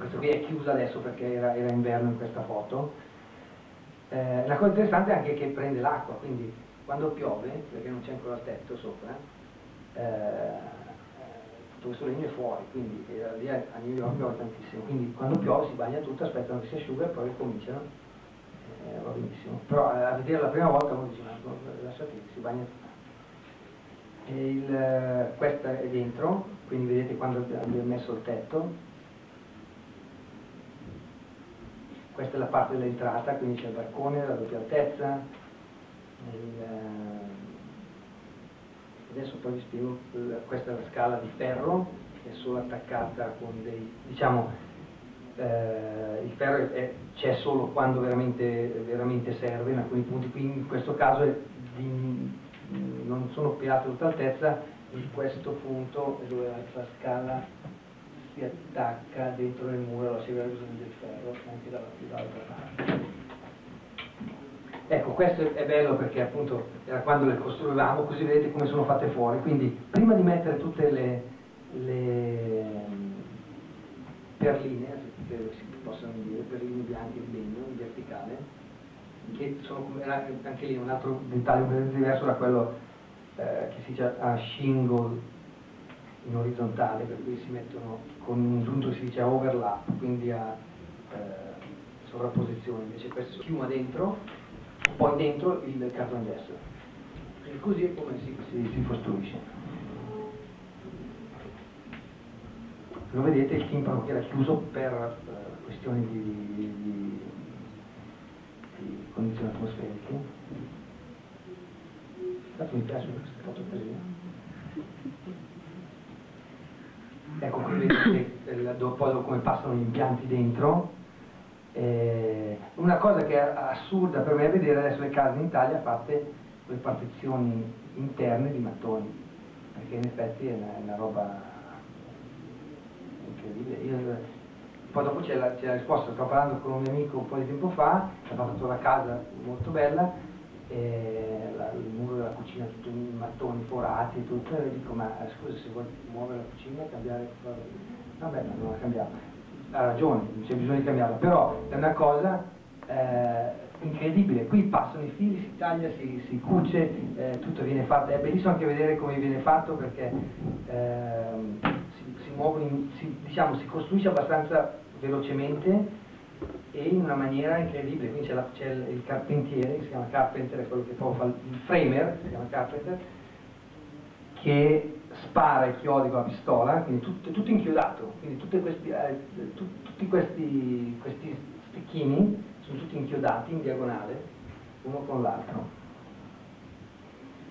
questo qui è chiuso adesso perché era, era inverno in questa foto. Eh, la cosa interessante è anche che prende l'acqua, quindi quando piove, perché non c'è ancora il tetto sopra, eh, tutto questo legno è fuori, quindi eh, lì a New York piove tantissimo, quindi quando piove si bagna tutto, aspettano che si asciuga e poi ricominciano, eh, va benissimo. Però eh, a vedere la prima volta uno dice, ma lasciate che si bagna tutto. Il, eh, questa è dentro, quindi vedete quando abbiamo messo il tetto, questa è la parte dell'entrata, quindi c'è il balcone, la doppia altezza, il, eh, adesso poi vi spiego, questa è la scala di ferro, è solo attaccata con dei, diciamo, eh, il ferro c'è solo quando veramente, veramente, serve, in alcuni punti, qui in questo caso di, non sono pilate a tutta altezza, in questo punto è dove la scala si attacca dentro nel muro, si vede bisogno del ferro anche dall'altra parte. Ecco, questo è bello perché appunto era quando le costruivamo, così vedete come sono fatte fuori. Quindi prima di mettere tutte le, le perline, se si possono dire, perline bianche di legno in verticale, che sono anche lì un altro dettaglio diverso da quello eh, che si dice a shingle in orizzontale, per cui si mettono con un giunto si dice a overlap, quindi a eh, sovrapposizione, invece questo schiuma dentro, poi dentro il cartongesso. E così è come si, si, si costruisce. Lo vedete il timpano che era chiuso per eh, questioni di, di, di condizioni atmosferiche. Mi piace queste foto così. Ecco, qui vedete il- dopo come passano gli impianti dentro. Eh, una cosa che è assurda per me è vedere adesso le case in Italia fatte con le partizioni interne di mattoni, perché in effetti è una, è una roba incredibile. Io- poi dopo c'è la, la risposta, stavo parlando con un mio amico un po' di tempo fa, che ha fatto la casa molto bella, e la- il muro della cucina tutto in mattoni forati e tutto, e dico ma eh, scusa se vuoi muovere la cucina cambiare, vabbè ma non la cambiamo. Ha ragione, non c'è bisogno di cambiarla, però è una cosa eh, incredibile, qui passano i fili, si taglia, si, si cuce, eh, tutto viene fatto, è bellissimo anche vedere come viene fatto perché ehm, si, si muovono, in- si, diciamo, si costruisce abbastanza velocemente e in una maniera incredibile, quindi c'è, il, carpentiere, che si chiama carpenter, è quello che poi fa il framer, si chiama carpenter, che spara i chiodi con la pistola, quindi tutto, tutto inchiodato, quindi tutti questi, eh, tu- tutti questi, questi stecchini sono tutti inchiodati in diagonale, uno con l'altro.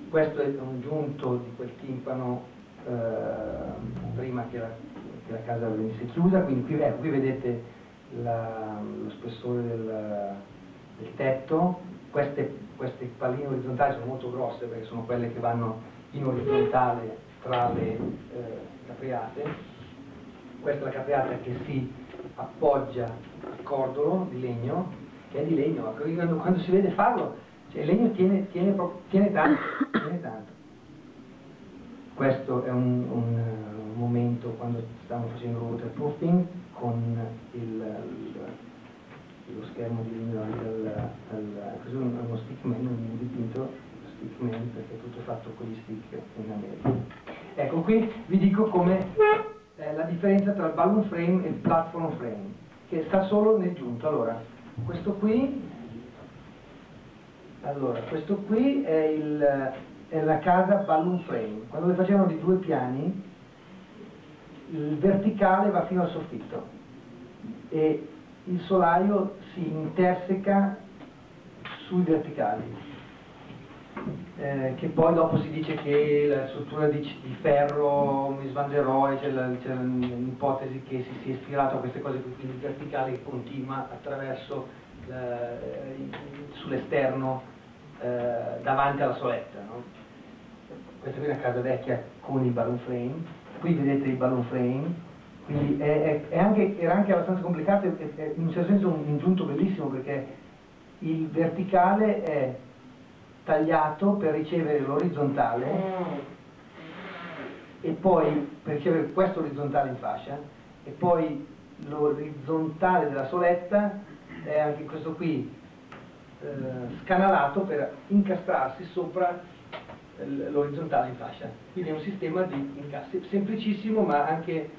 Questo è un giunto di quel timpano eh, prima che la, che la casa venisse chiusa, quindi qui, ecco, qui vedete la- lo spessore del, del tetto, queste, queste palline orizzontali sono molto grosse perché sono quelle che vanno in orizzontale tra le eh, capriate, questa è la capriata che si appoggia al cordolo di legno, che è di legno, quando, quando si vede farlo, cioè il legno tiene, tiene, tiene tanto, tiene tanto. Questo è un, un, eh, un momento quando stavamo facendo waterproofing con il, il- lo schermo di del, così un- uno stickman, un dipinto stickman perché è tutto fatto con gli stick in America. Ecco qui vi dico come eh, la differenza tra il balloon frame e il platform frame, che sta solo nel giunto. Allora, questo qui, allora, questo qui è, il, è la casa balloon frame. Quando le facevano di due piani, il verticale va fino al soffitto e il solaio si interseca sui verticali. Eh, che poi dopo si dice che la struttura di, di ferro mi svangerò e c'è l'ipotesi che si sia ispirato a queste cose qui, quindi il verticale continua attraverso il- sull'esterno eh, davanti alla soletta. no? Questa qui è una casa vecchia con i balloon frame, qui vedete i balloon frame, quindi è, è- è anche- era anche abbastanza complicato, è, è in un certo senso un, un giunto bellissimo perché il verticale è tagliato per ricevere l'orizzontale e poi per ricevere questo orizzontale in fascia e poi l'orizzontale della soletta è anche questo qui eh, scanalato per incastrarsi sopra l'orizzontale in fascia. Quindi è un sistema di incastri semplicissimo ma anche